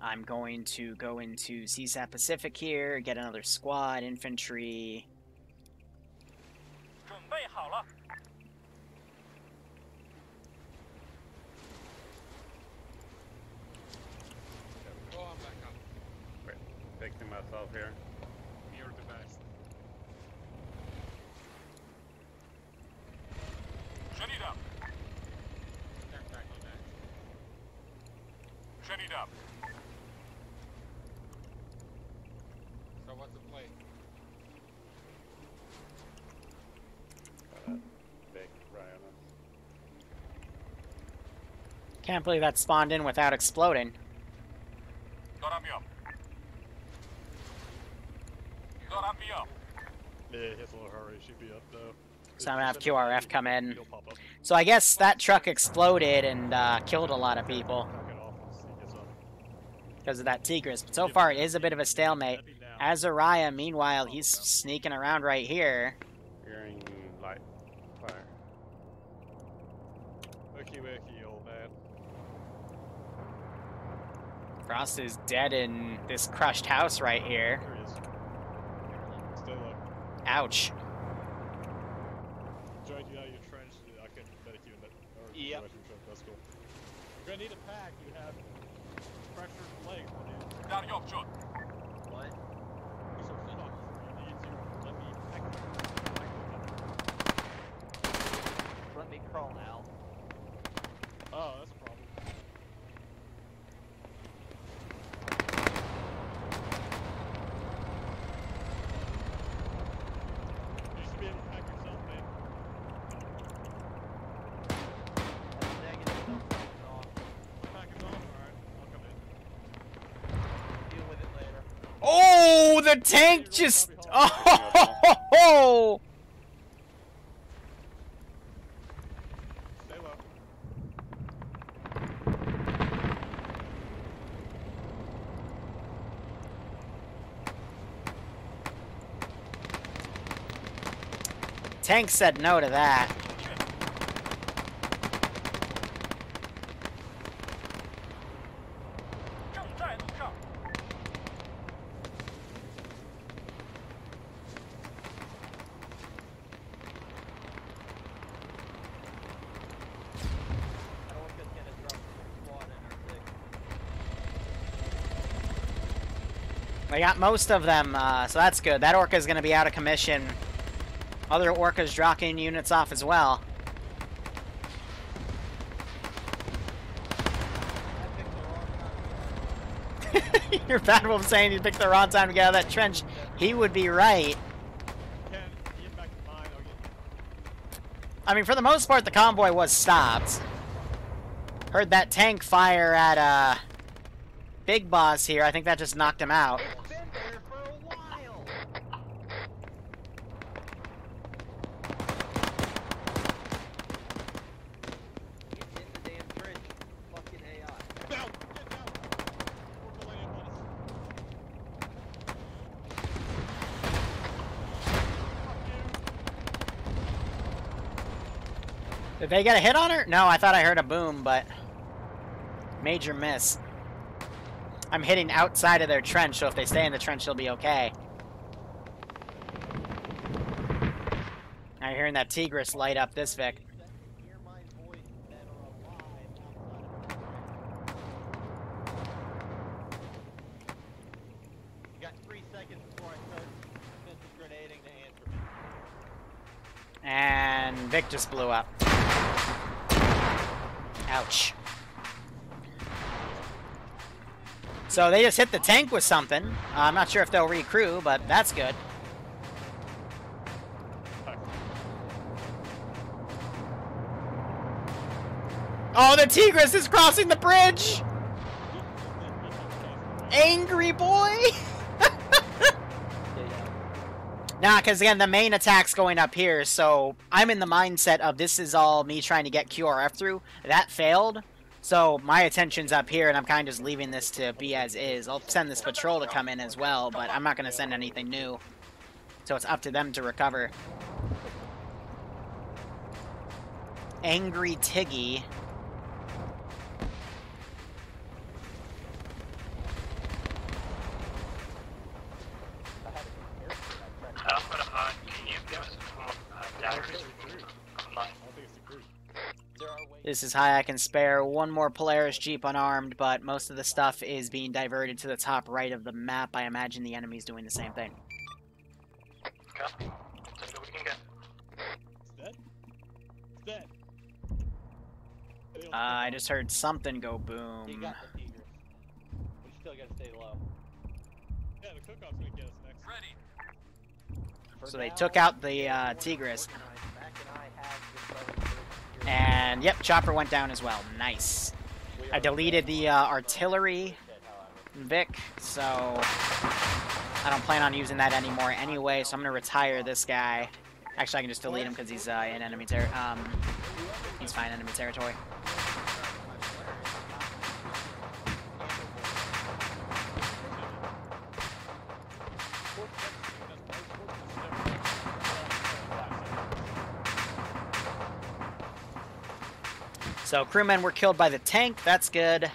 I'm going to go into CSAT Pacific here, get another squad, infantry. Fixing myself here. Can't believe that spawned in without exploding. Doramium. Doramium. Yeah, it's a little hurry. She'd be up though. So I'm gonna have QRF come in. So I guess that truck exploded and uh, killed a lot of people because of that Tigris. But so far, it is a bit of a stalemate. Azariah, meanwhile, he's sneaking around right here. Hearing light fire. Wiki wiki, old man. Frost is dead in this crushed house right here. There he is. Stay low. Ouch. Join you out of your trench. I can medic you in that. Or Yep. direct your trench, That's cool. You're gonna need a pack. You have fractured legs, my dude. Dar yok Jun. What? You so fuck. You need to let me pack. Let me crawl out. Oh, that's a problem. You should be able to pack yourself, man. Pack it off, alright. I'll come in. Deal with it later. The tank just. Oh! Stay low. Tank said no to that. Got most of them, uh, so that's good. That orca is going to be out of commission. Other orcas dropping units off as well. You're bad wolf saying you picked the wrong time to get out of that trench. He would be right. I mean, for the most part, the convoy was stopped. Heard that tank fire at uh, Big Boss here. I think that just knocked him out. Did they get a hit on her? No, I thought I heard a boom, but major miss. I'm hitting outside of their trench, so if they stay in the trench, they'll be okay. I'm hearing that Tigris light up this Vic. You got three seconds before I start defensive grenading to. And Vic just blew up. Ouch. So they just hit the tank with something. Uh, I'm not sure if they'll recrew, but that's good. Oh, the Tigris is crossing the bridge! Angry boy! Nah, because again, the main attack's going up here, so I'm in the mindset of this is all me trying to get QRF through. That failed, so my attention's up here, and I'm kind of just leaving this to be as is. I'll send this patrol to come in as well, but I'm not going to send anything new. So it's up to them to recover. Angry Tiggy. Alpha to high, can you give us a full uh, daggers? Online. This is high I can spare. One more Polaris Jeep unarmed, but most of the stuff is being diverted to the top right of the map. I imagine the enemy's doing the same thing. Copy. We can get. Dead? Dead. Uh, I just heard something go boom. got the Tigris. We still gotta stay low. Yeah, the cook-off's gonna get us next. Ready. So they took out the uh, Tigris. And yep, chopper went down as well. Nice. I deleted the uh, artillery, Vic, so I don't plan on using that anymore anyway. So I'm gonna retire this guy. Actually, I can just delete him because he's uh, in enemy territory. um, he's fine in enemy territory. So crewmen were killed by the tank. That's good.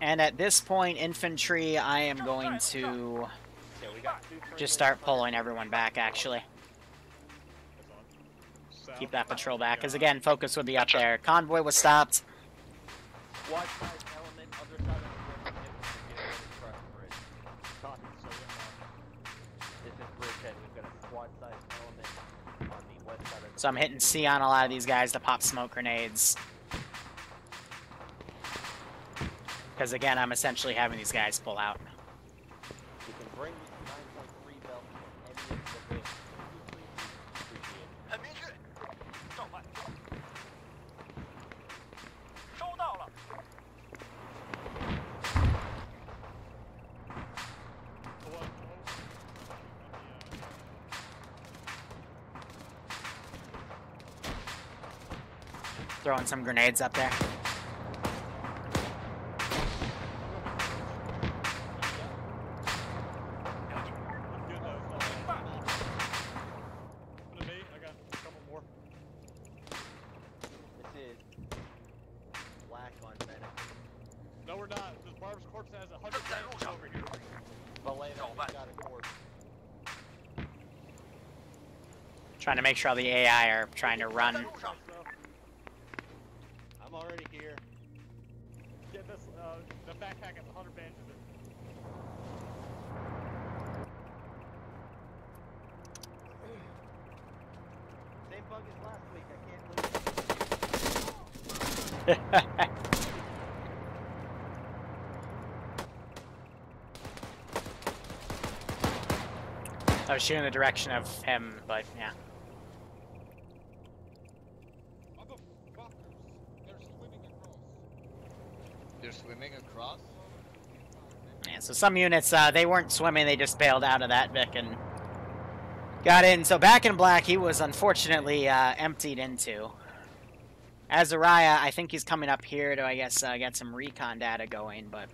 And at this point, infantry, I am going to just start pulling everyone back, actually. Keep that patrol back, because again, focus would be up there. Convoy was stopped. Squad size element, other side of the bridge, if we can get across the bridge. Copy, so yeah. This is bridgehead. We've got a squad size element on the west side of the So I'm hitting C on a lot of these guys to pop smoke grenades. Because again, I'm essentially having these guys pull out. Vallejo, we got a corpse. Trying to make sure all the AI are trying to run. I'm already here. Get this, uh, the backpack has a hundred bandages in it. Same bug as last week. I can't believe Shooting in the direction of him, but yeah. They're swimming across. Yeah, so some units, uh, they weren't swimming, they just bailed out of that Vic and got in. So back in black, he was unfortunately uh, emptied into. Azariah, I think he's coming up here to, I guess, uh, get some recon data going, but...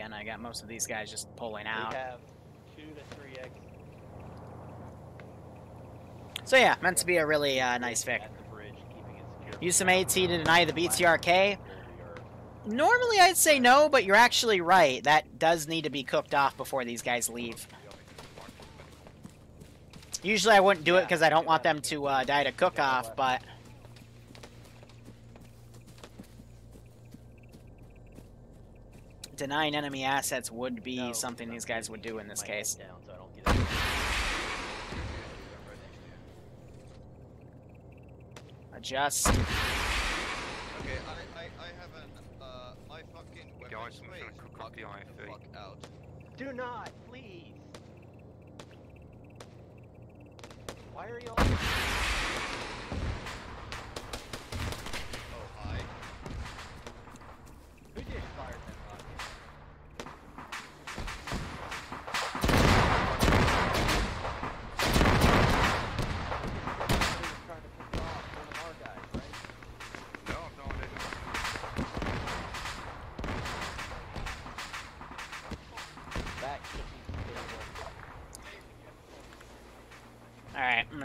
Again, I got most of these guys just pulling out. We have two to three X So yeah, meant to be a really uh, nice Vic. at the bridge, keeping it secure. Use some AT to deny the BTRK. Normally I'd say no, but you're actually right. That does need to be cooked off before these guys leave. Usually I wouldn't do it because I don't want them to uh, die to cook off, but... denying enemy assets would be no, something these guys would do in this case. Adjust. Okay, I, I, I have an, uh, my fucking weapon Guys, to the out. Do not, please! Why are y'all...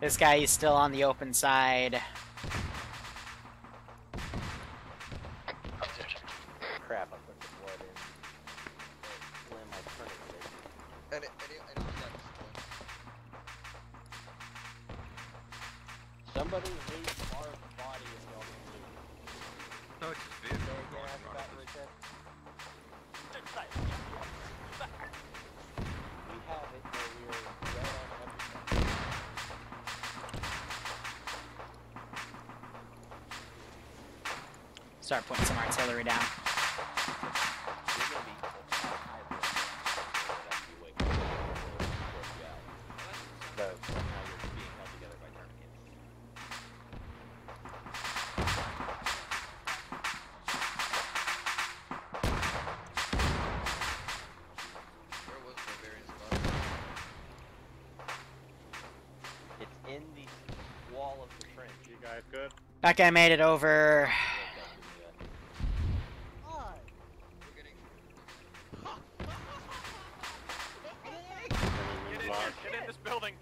This guy is still on the open side. The trench. You guys good? That guy made it over. Get in here. Get in this building.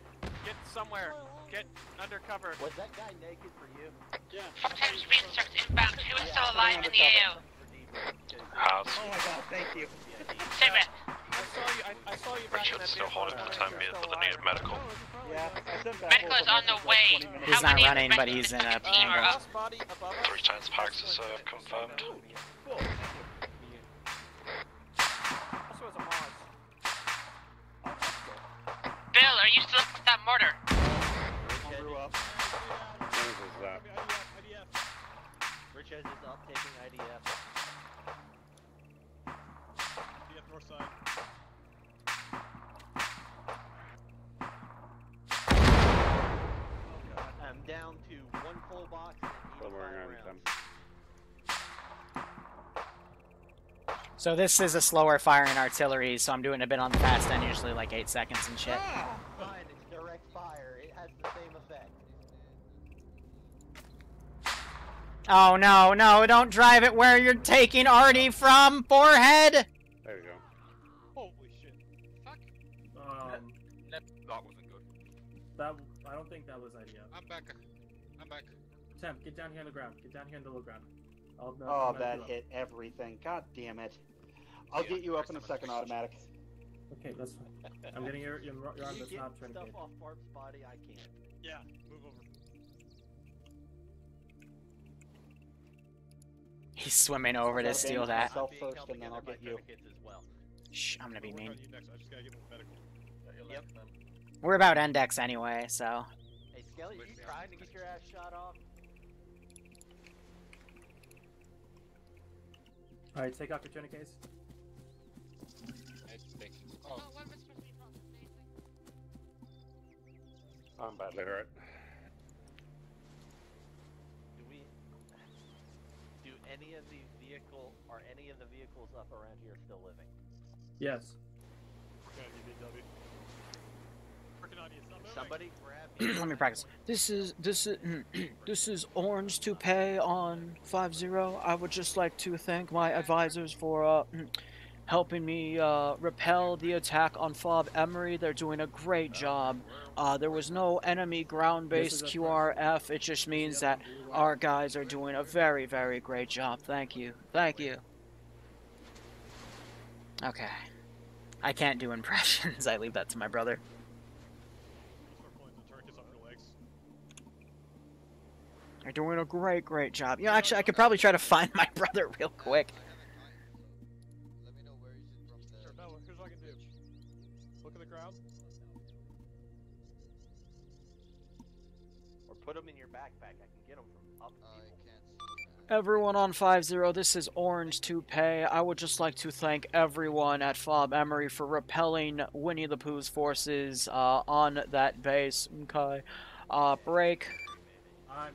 Get somewhere. Get undercover. Was that guy naked for you? Yeah. Sometimes research inbound. Who is still alive in the AO? House. Oh my god, thank you. Save it. I saw you. I, I saw you back in Richard's that still vehicle. holding for the time being, but they need medical. Yeah, I sent that Medical is on the way. He's How not many running, but medical he's in a team are up? Last body above us. Three times Pax is uh, confirmed. This was a mod. Bill, are you still with that mortar? Grew up. Whose is that? Richard is up taking IDF. DF north side. I'm down to one full box and Still 85 working on rounds. them. So this is a slower firing artillery, so I'm doing a bit on the fast end, usually like 8 seconds and shit. Fine, it's direct fire. It has the same effect. Oh no, no, don't drive it where you're taking Artie from, forehead! Everything. God damn it. I'll get you up in a second, automatic. Okay, that's fine. I'm getting your you're, you're on you the get stuff off Barb's body, I can't. Yeah, move over. He's swimming over to steal that. Myself Being first, and then I'll get you as well. Shh! I'm gonna be mean. on you next. I just gotta get him medical. Yep. We're about index anyway, so. Hey, Skelly, you trying to get your ass shot off? Alright, take off your tourniquets. Oh, I'm badly hurt. Do we? Do any of the vehicle are any of the vehicles up around here still living? Yes. Working on you, BW. Working on you. It's not moving. Somebody. Let me practice. This is this is this is Orange Toupee on five zero. I would just like to thank my advisors for uh, helping me uh, repel the attack on Fob Emery. They're doing a great job. Uh, there was no enemy ground-based This is a QRF. It just means that our guys are doing a very very great job. Thank you. Thank you. Okay. I can't do impressions. I leave that to my brother. Start pulling the tourniquets off your legs. They're doing a great, great job. You know, actually, I could probably try to find my brother real quick. Sure, no, here's what I can do. Look at the ground. Put them in your backpack. I can get them from up. Everyone on 5-0, this is Orange Toupee. I would just like to thank everyone at Fob Emery for repelling Winnie the Pooh's forces uh, on that base. Okay. Uh, break. I'm,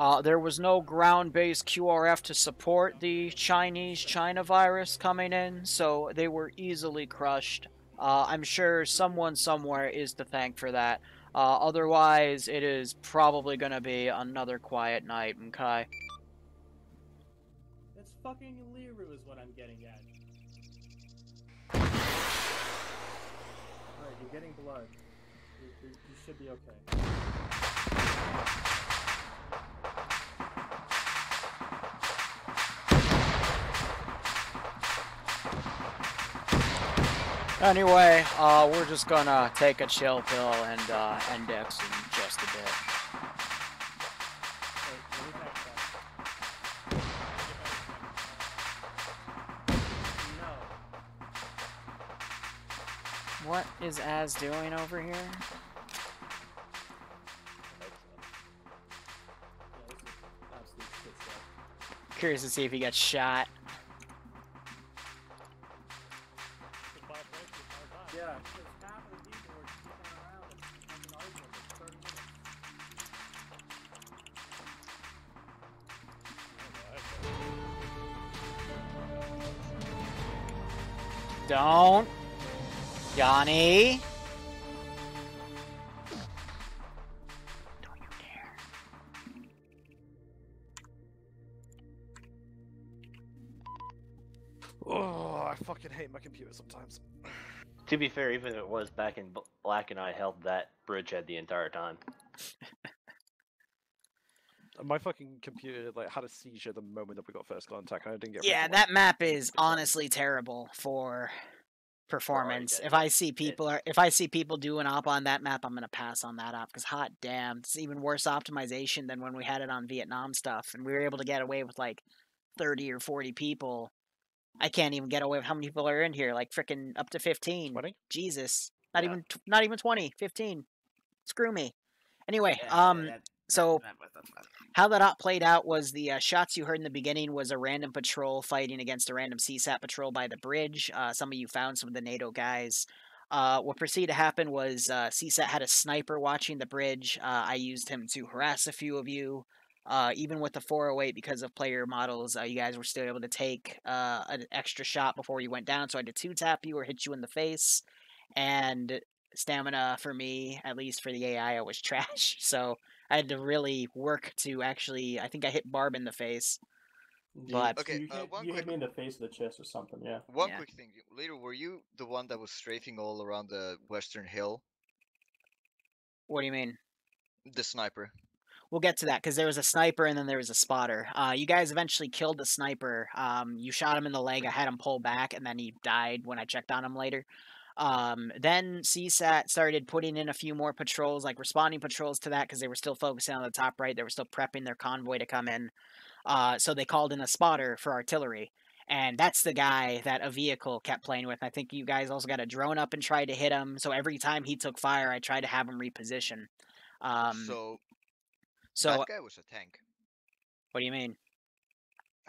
Uh, there was no ground-based QRF to support the Chinese China virus coming in, so they were easily crushed. Uh, I'm sure someone somewhere is to thank for that. Uh, otherwise, it is probably going to be another quiet night, okay? It's fucking Liru is what I'm getting at. Alright, you're getting blood. You, you, you should be okay. Anyway, uh, we're just gonna take a chill pill and uh, index in just a bit. What is Az doing over here? Curious to see if he gets shot. Don't. Johnny. Don't you dare. Oh, I fucking hate my computer sometimes. To be fair, even if it was back in Black and I held that bridgehead the entire time. My fucking computer like had a seizure the moment that we got first contact. I didn't get. Yeah, rid of that map is honestly terrible for performance. If I see people are if I see people doing op on that map, I'm gonna pass on that op because hot damn, it's even worse optimization than when we had it on Vietnam stuff, and we were able to get away with like thirty or forty people. I can't even get away with how many people are in here, like freaking up to fifteen. Twenty? Jesus, not even not even 20, 15. Screw me. Anyway, um, so how that op played out was the uh, shots you heard in the beginning was a random patrol fighting against a random CSAT patrol by the bridge. Uh, some of you found some of the NATO guys. Uh, what proceeded to happen was uh, CSAT had a sniper watching the bridge. Uh, I used him to harass a few of you. Uh, even with the 408, because of player models, uh, you guys were still able to take uh, an extra shot before you went down. So I had to two tap you or hit you in the face. And stamina for me, at least for the AI, was trash. So I had to really work to actually. I think I hit Barb in the face. But you, hit, you hit me in the face of the chest or something, yeah. One Yeah. quick thing. Later, were you the one that was strafing all around the western hill? what do you mean? The sniper. We'll get to that because there was a sniper and then there was a spotter. Uh, you guys eventually killed the sniper. Um, you shot him in the leg. I had him pull back, and then he died when I checked on him later. Um, then CSAT started putting in a few more patrols, like responding patrols to that, because they were still focusing on the top right. They were still prepping their convoy to come in. Uh, so they called in a spotter for artillery. And that's the guy that a vehicle kept playing with. I think you guys also got a drone up and tried to hit him. So every time he took fire, I tried to have him reposition. Um, so, so that guy was a tank. what do you mean?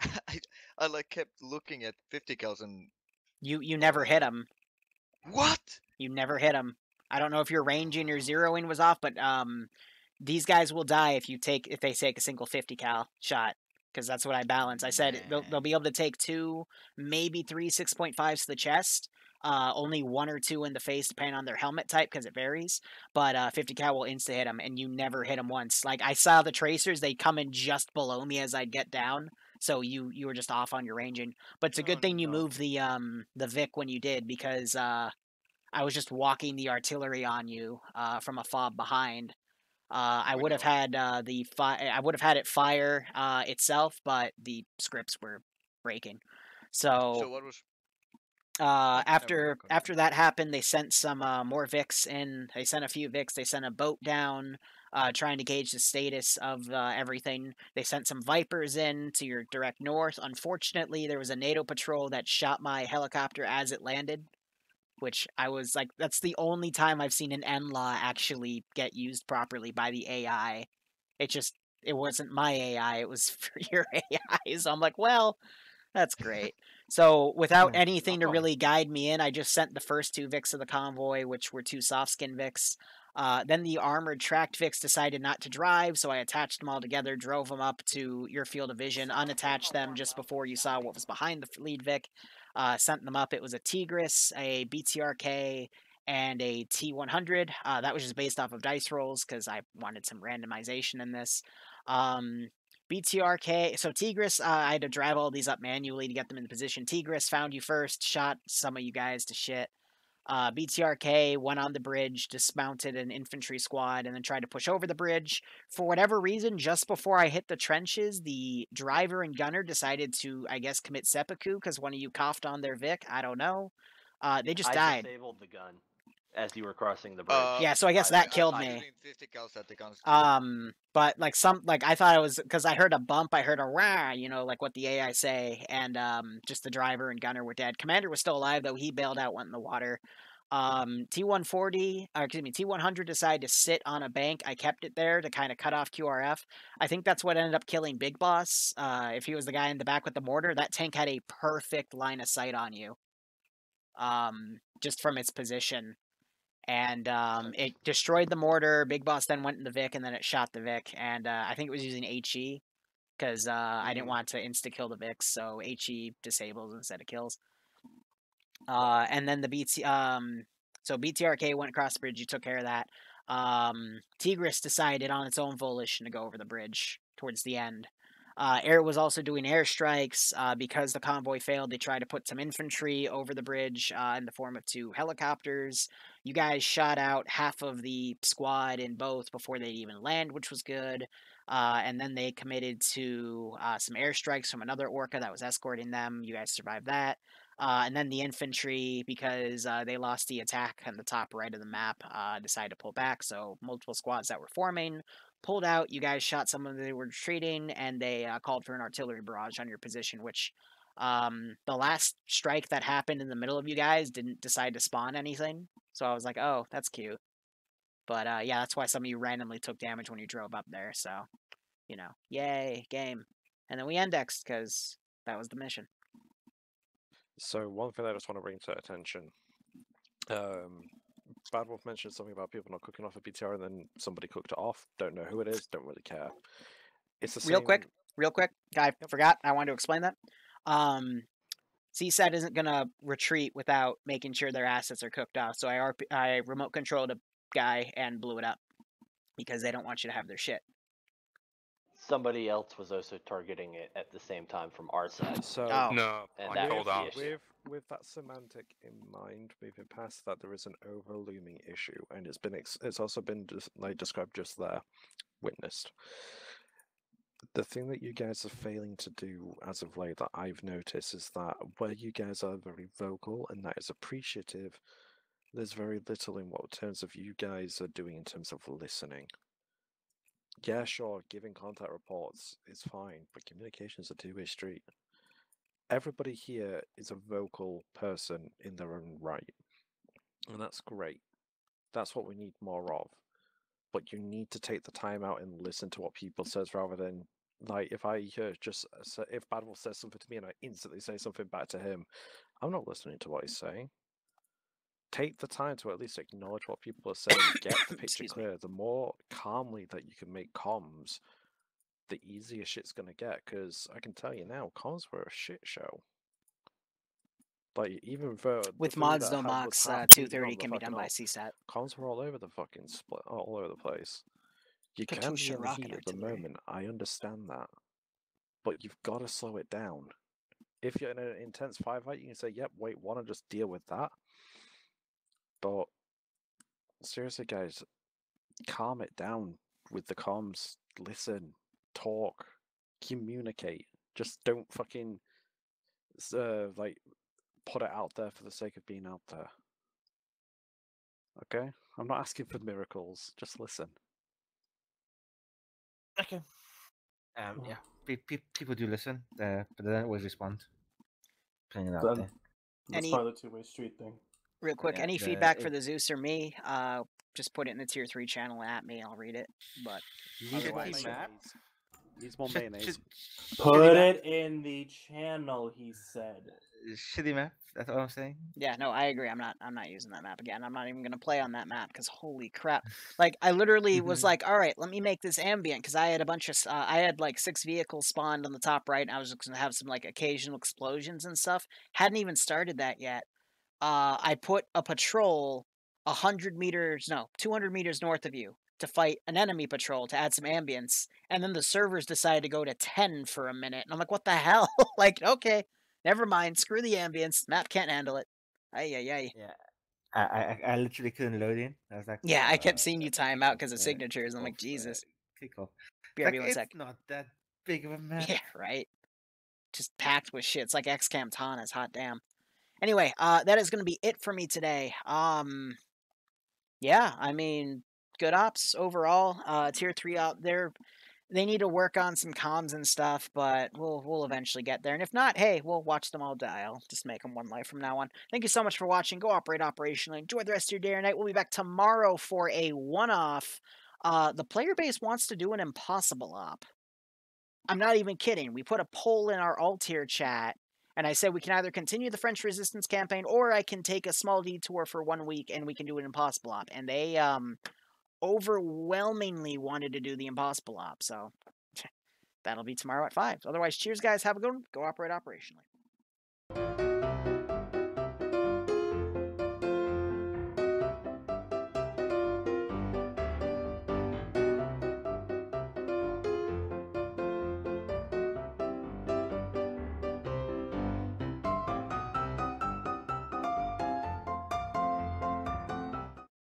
I, I like kept looking at 50 cals and You you never hit him. What? You never hit them. I don't know if your ranging or zeroing was off, but um, these guys will die if you take if they take a single fifty cal shot because that's what I balance. I said they'll, they'll be able to take two, maybe three six point fives to the chest. Uh, only one or two in the face, depending on their helmet type, because it varies. But uh, 50 cal will insta hit them, and you never hit them once. Like I saw the tracers, they come in just below me as I'd get down, so you you were just off on your ranging. But it's a good thing you moved the um the Vic when you did because uh I was just walking the artillery on you uh from a fob behind. Uh, I would have had uh, the fi- I would have had it fire uh, itself, but the scripts were breaking. So, So what was? uh, after after that happened, they sent some uh, more Vics in. They sent a few Vics. They sent a boat down. Uh, trying to gauge the status of uh, everything. They sent some Vipers in to your direct north. Unfortunately, there was a NATO patrol that shot my helicopter as it landed, which I was like, that's the only time I've seen an NLAW actually get used properly by the AI. It just, it wasn't my AI, it was for your AI. So I'm like, well, that's great. So without anything to really guide me in, I just sent the first two Vics of the convoy, which were two soft skin Vics. Uh, then the armored tracked Vics decided not to drive, so I attached them all together, drove them up to your field of vision, unattached them just before you saw what was behind the lead Vic, uh, sent them up. It was a Tigris, a BTRK, and a T100. Uh, that was just based off of dice rolls because I wanted some randomization in this. Um, BTRK, so Tigris, uh, I had to drive all these up manually to get them in position. Tigris found you first, shot some of you guys to shit. Uh, BTRK went on the bridge, dismounted an infantry squad, and then tried to push over the bridge. For whatever reason, just before I hit the trenches, the driver and gunner decided to, I guess, commit seppuku because one of you coughed on their Vic. I don't know. Uh, they just I died. disabled the gun as you were crossing the bridge. Uh, yeah, so I guess that killed me. Um, but like some, like I thought it was because I heard a bump, I heard a rah, you know, like what the AI say, and um, just the driver and gunner were dead. Commander was still alive though; he bailed out, went in the water. Um, T140, or excuse me, T100 decided to sit on a bank. I kept it there to kind of cut off QRF. I think that's what ended up killing Big Boss. Uh, if he was the guy in the back with the mortar, that tank had a perfect line of sight on you. Um, just from its position and um, it destroyed the mortar. Big Boss then went in the Vic, and then it shot the Vic. And uh, I think it was using HE because uh, I didn't want to insta kill the Vics, so HE disables instead of kills. Uh, and then the BT, um, so BTRK went across the bridge. You took care of that. Um, Tigris decided on its own volition to go over the bridge towards the end. Uh, Air was also doing airstrikes uh, because the convoy failed. They tried to put some infantry over the bridge uh, in the form of two helicopters. You guys shot out half of the squad in both before they even land, which was good. Uh, and then they committed to uh, some airstrikes from another orca that was escorting them. You guys survived that. Uh, and then the infantry, because they lost the attack on the top right of the map, decided to pull back. So multiple squads that were forming pulled out. You guys shot someone they were retreating, and they uh, called for an artillery barrage on your position. Which um, the last strike that happened in the middle of you guys didn't decide to spawn anything. So I was like, oh, that's cute. But uh, yeah, that's why some of you randomly took damage when you drove up there. So, you know, yay, game. And then we indexed because that was the mission. So one thing I just want to bring to attention, um, Bad Wolf mentioned something about people not cooking off a BTR, and then somebody cooked it off. Don't know who it is. Don't really care. It's the real same. quick, real quick. I forgot. I wanted to explain that. Um, CSAT isn't gonna retreat without making sure their assets are cooked off. So I RP, I remote controlled a guy and blew it up because they don't want you to have their shit. Somebody else was also targeting it at the same time from our side. So Oh. No, And I that told was out. with with that semantic in mind, moving past that, there is an overlooming issue, and it's been ex- it's also been just like described just there, witnessed. The thing that you guys are failing to do as of late that I've noticed is that where you guys are very vocal and that is appreciative, there's very little in what terms of you guys are doing in terms of listening. Yeah, sure, giving contact reports is fine, but communication is a two-way street everybody here is a vocal person in their own right. And that's great. That's what we need more of. But you need to take the time out and listen to what people says rather than like if I hear just uh, if Bad Wolf says something to me and I instantly say something back to him, I'm not listening to what he's saying. Take the time to at least acknowledge what people are saying, get the picture clear. The more calmly that you can make comms, the easier shit's gonna get. Because I can tell you now, comms were a shit show. Like even though With mods, no had- uh, 230 can be done by CSAT. Comms were all over the fucking split, all over the place. You can be Katusha in the at the moment. I understand that, but you've got to slow it down. If you're in an intense firefight, you can say, "Yep, wait one and just deal with that." But seriously, guys, calm it down with the comms. Listen, talk, communicate. Just don't fucking s- uh, like put it out there for the sake of being out there. Okay, I'm not asking for miracles. Just listen. Okay. Um, yeah, pe- pe- people do listen, uh, but they don't always respond. Putting it out Then there. That's Any- probably the two-way street thing. Real quick, Yeah, any the- feedback for the Zeus or me? Uh, just put it in the tier three channel at me. I'll read it. But otherwise, Needs more Shit- mayonnaise. shit- Put it in the channel, he said. Shitty map. That's what I'm saying. yeah, no, I agree. I'm not. I'm not using that map again. I'm not even gonna play on that map because holy crap! Like I literally was Mhm. like, all right, let me make this ambient because I had a bunch of. Uh, I had like six vehicles spawned on the top right. And I was just gonna have some like occasional explosions and stuff. Hadn't even started that yet. Uh, I put a patrol a hundred meters, no, two hundred meters north of you to fight an enemy patrol to add some ambience, and then the servers decided to go to ten for a minute, and I'm like, what the hell? like, okay, never mind. Screw the ambience. Map can't handle it. Ay ay ay. Yeah. I, I I literally couldn't load in. I was like, Yeah, I kept uh, seeing you time out because of yeah, signatures. I'm like, uh, Jesus. Kick off. BRB Like, one it's sec. not that big of a map. Yeah, right. Just packed with shit. It's like XCAM Taunus hot damn. Anyway, uh, that is going to be it for me today. Um, yeah, I mean, good ops overall. Uh, tier three out there. They need to work on some comms and stuff, but we'll we'll eventually get there. And if not, hey, we'll watch them all die. I'll just make them one life from now on. Thank you so much for watching. Go operate operationally. Enjoy the rest of your day or night. We'll be back tomorrow for a one-off. Uh, the player base wants to do an impossible op. I'm not even kidding. We put a poll in our alt tier chat, and I said we can either continue the French resistance campaign or I can take a small detour for one week and we can do an impossible op. And they um overwhelmingly wanted to do the impossible op, so that'll be tomorrow at five. Otherwise, cheers guys, have a good one. Go operate operationally.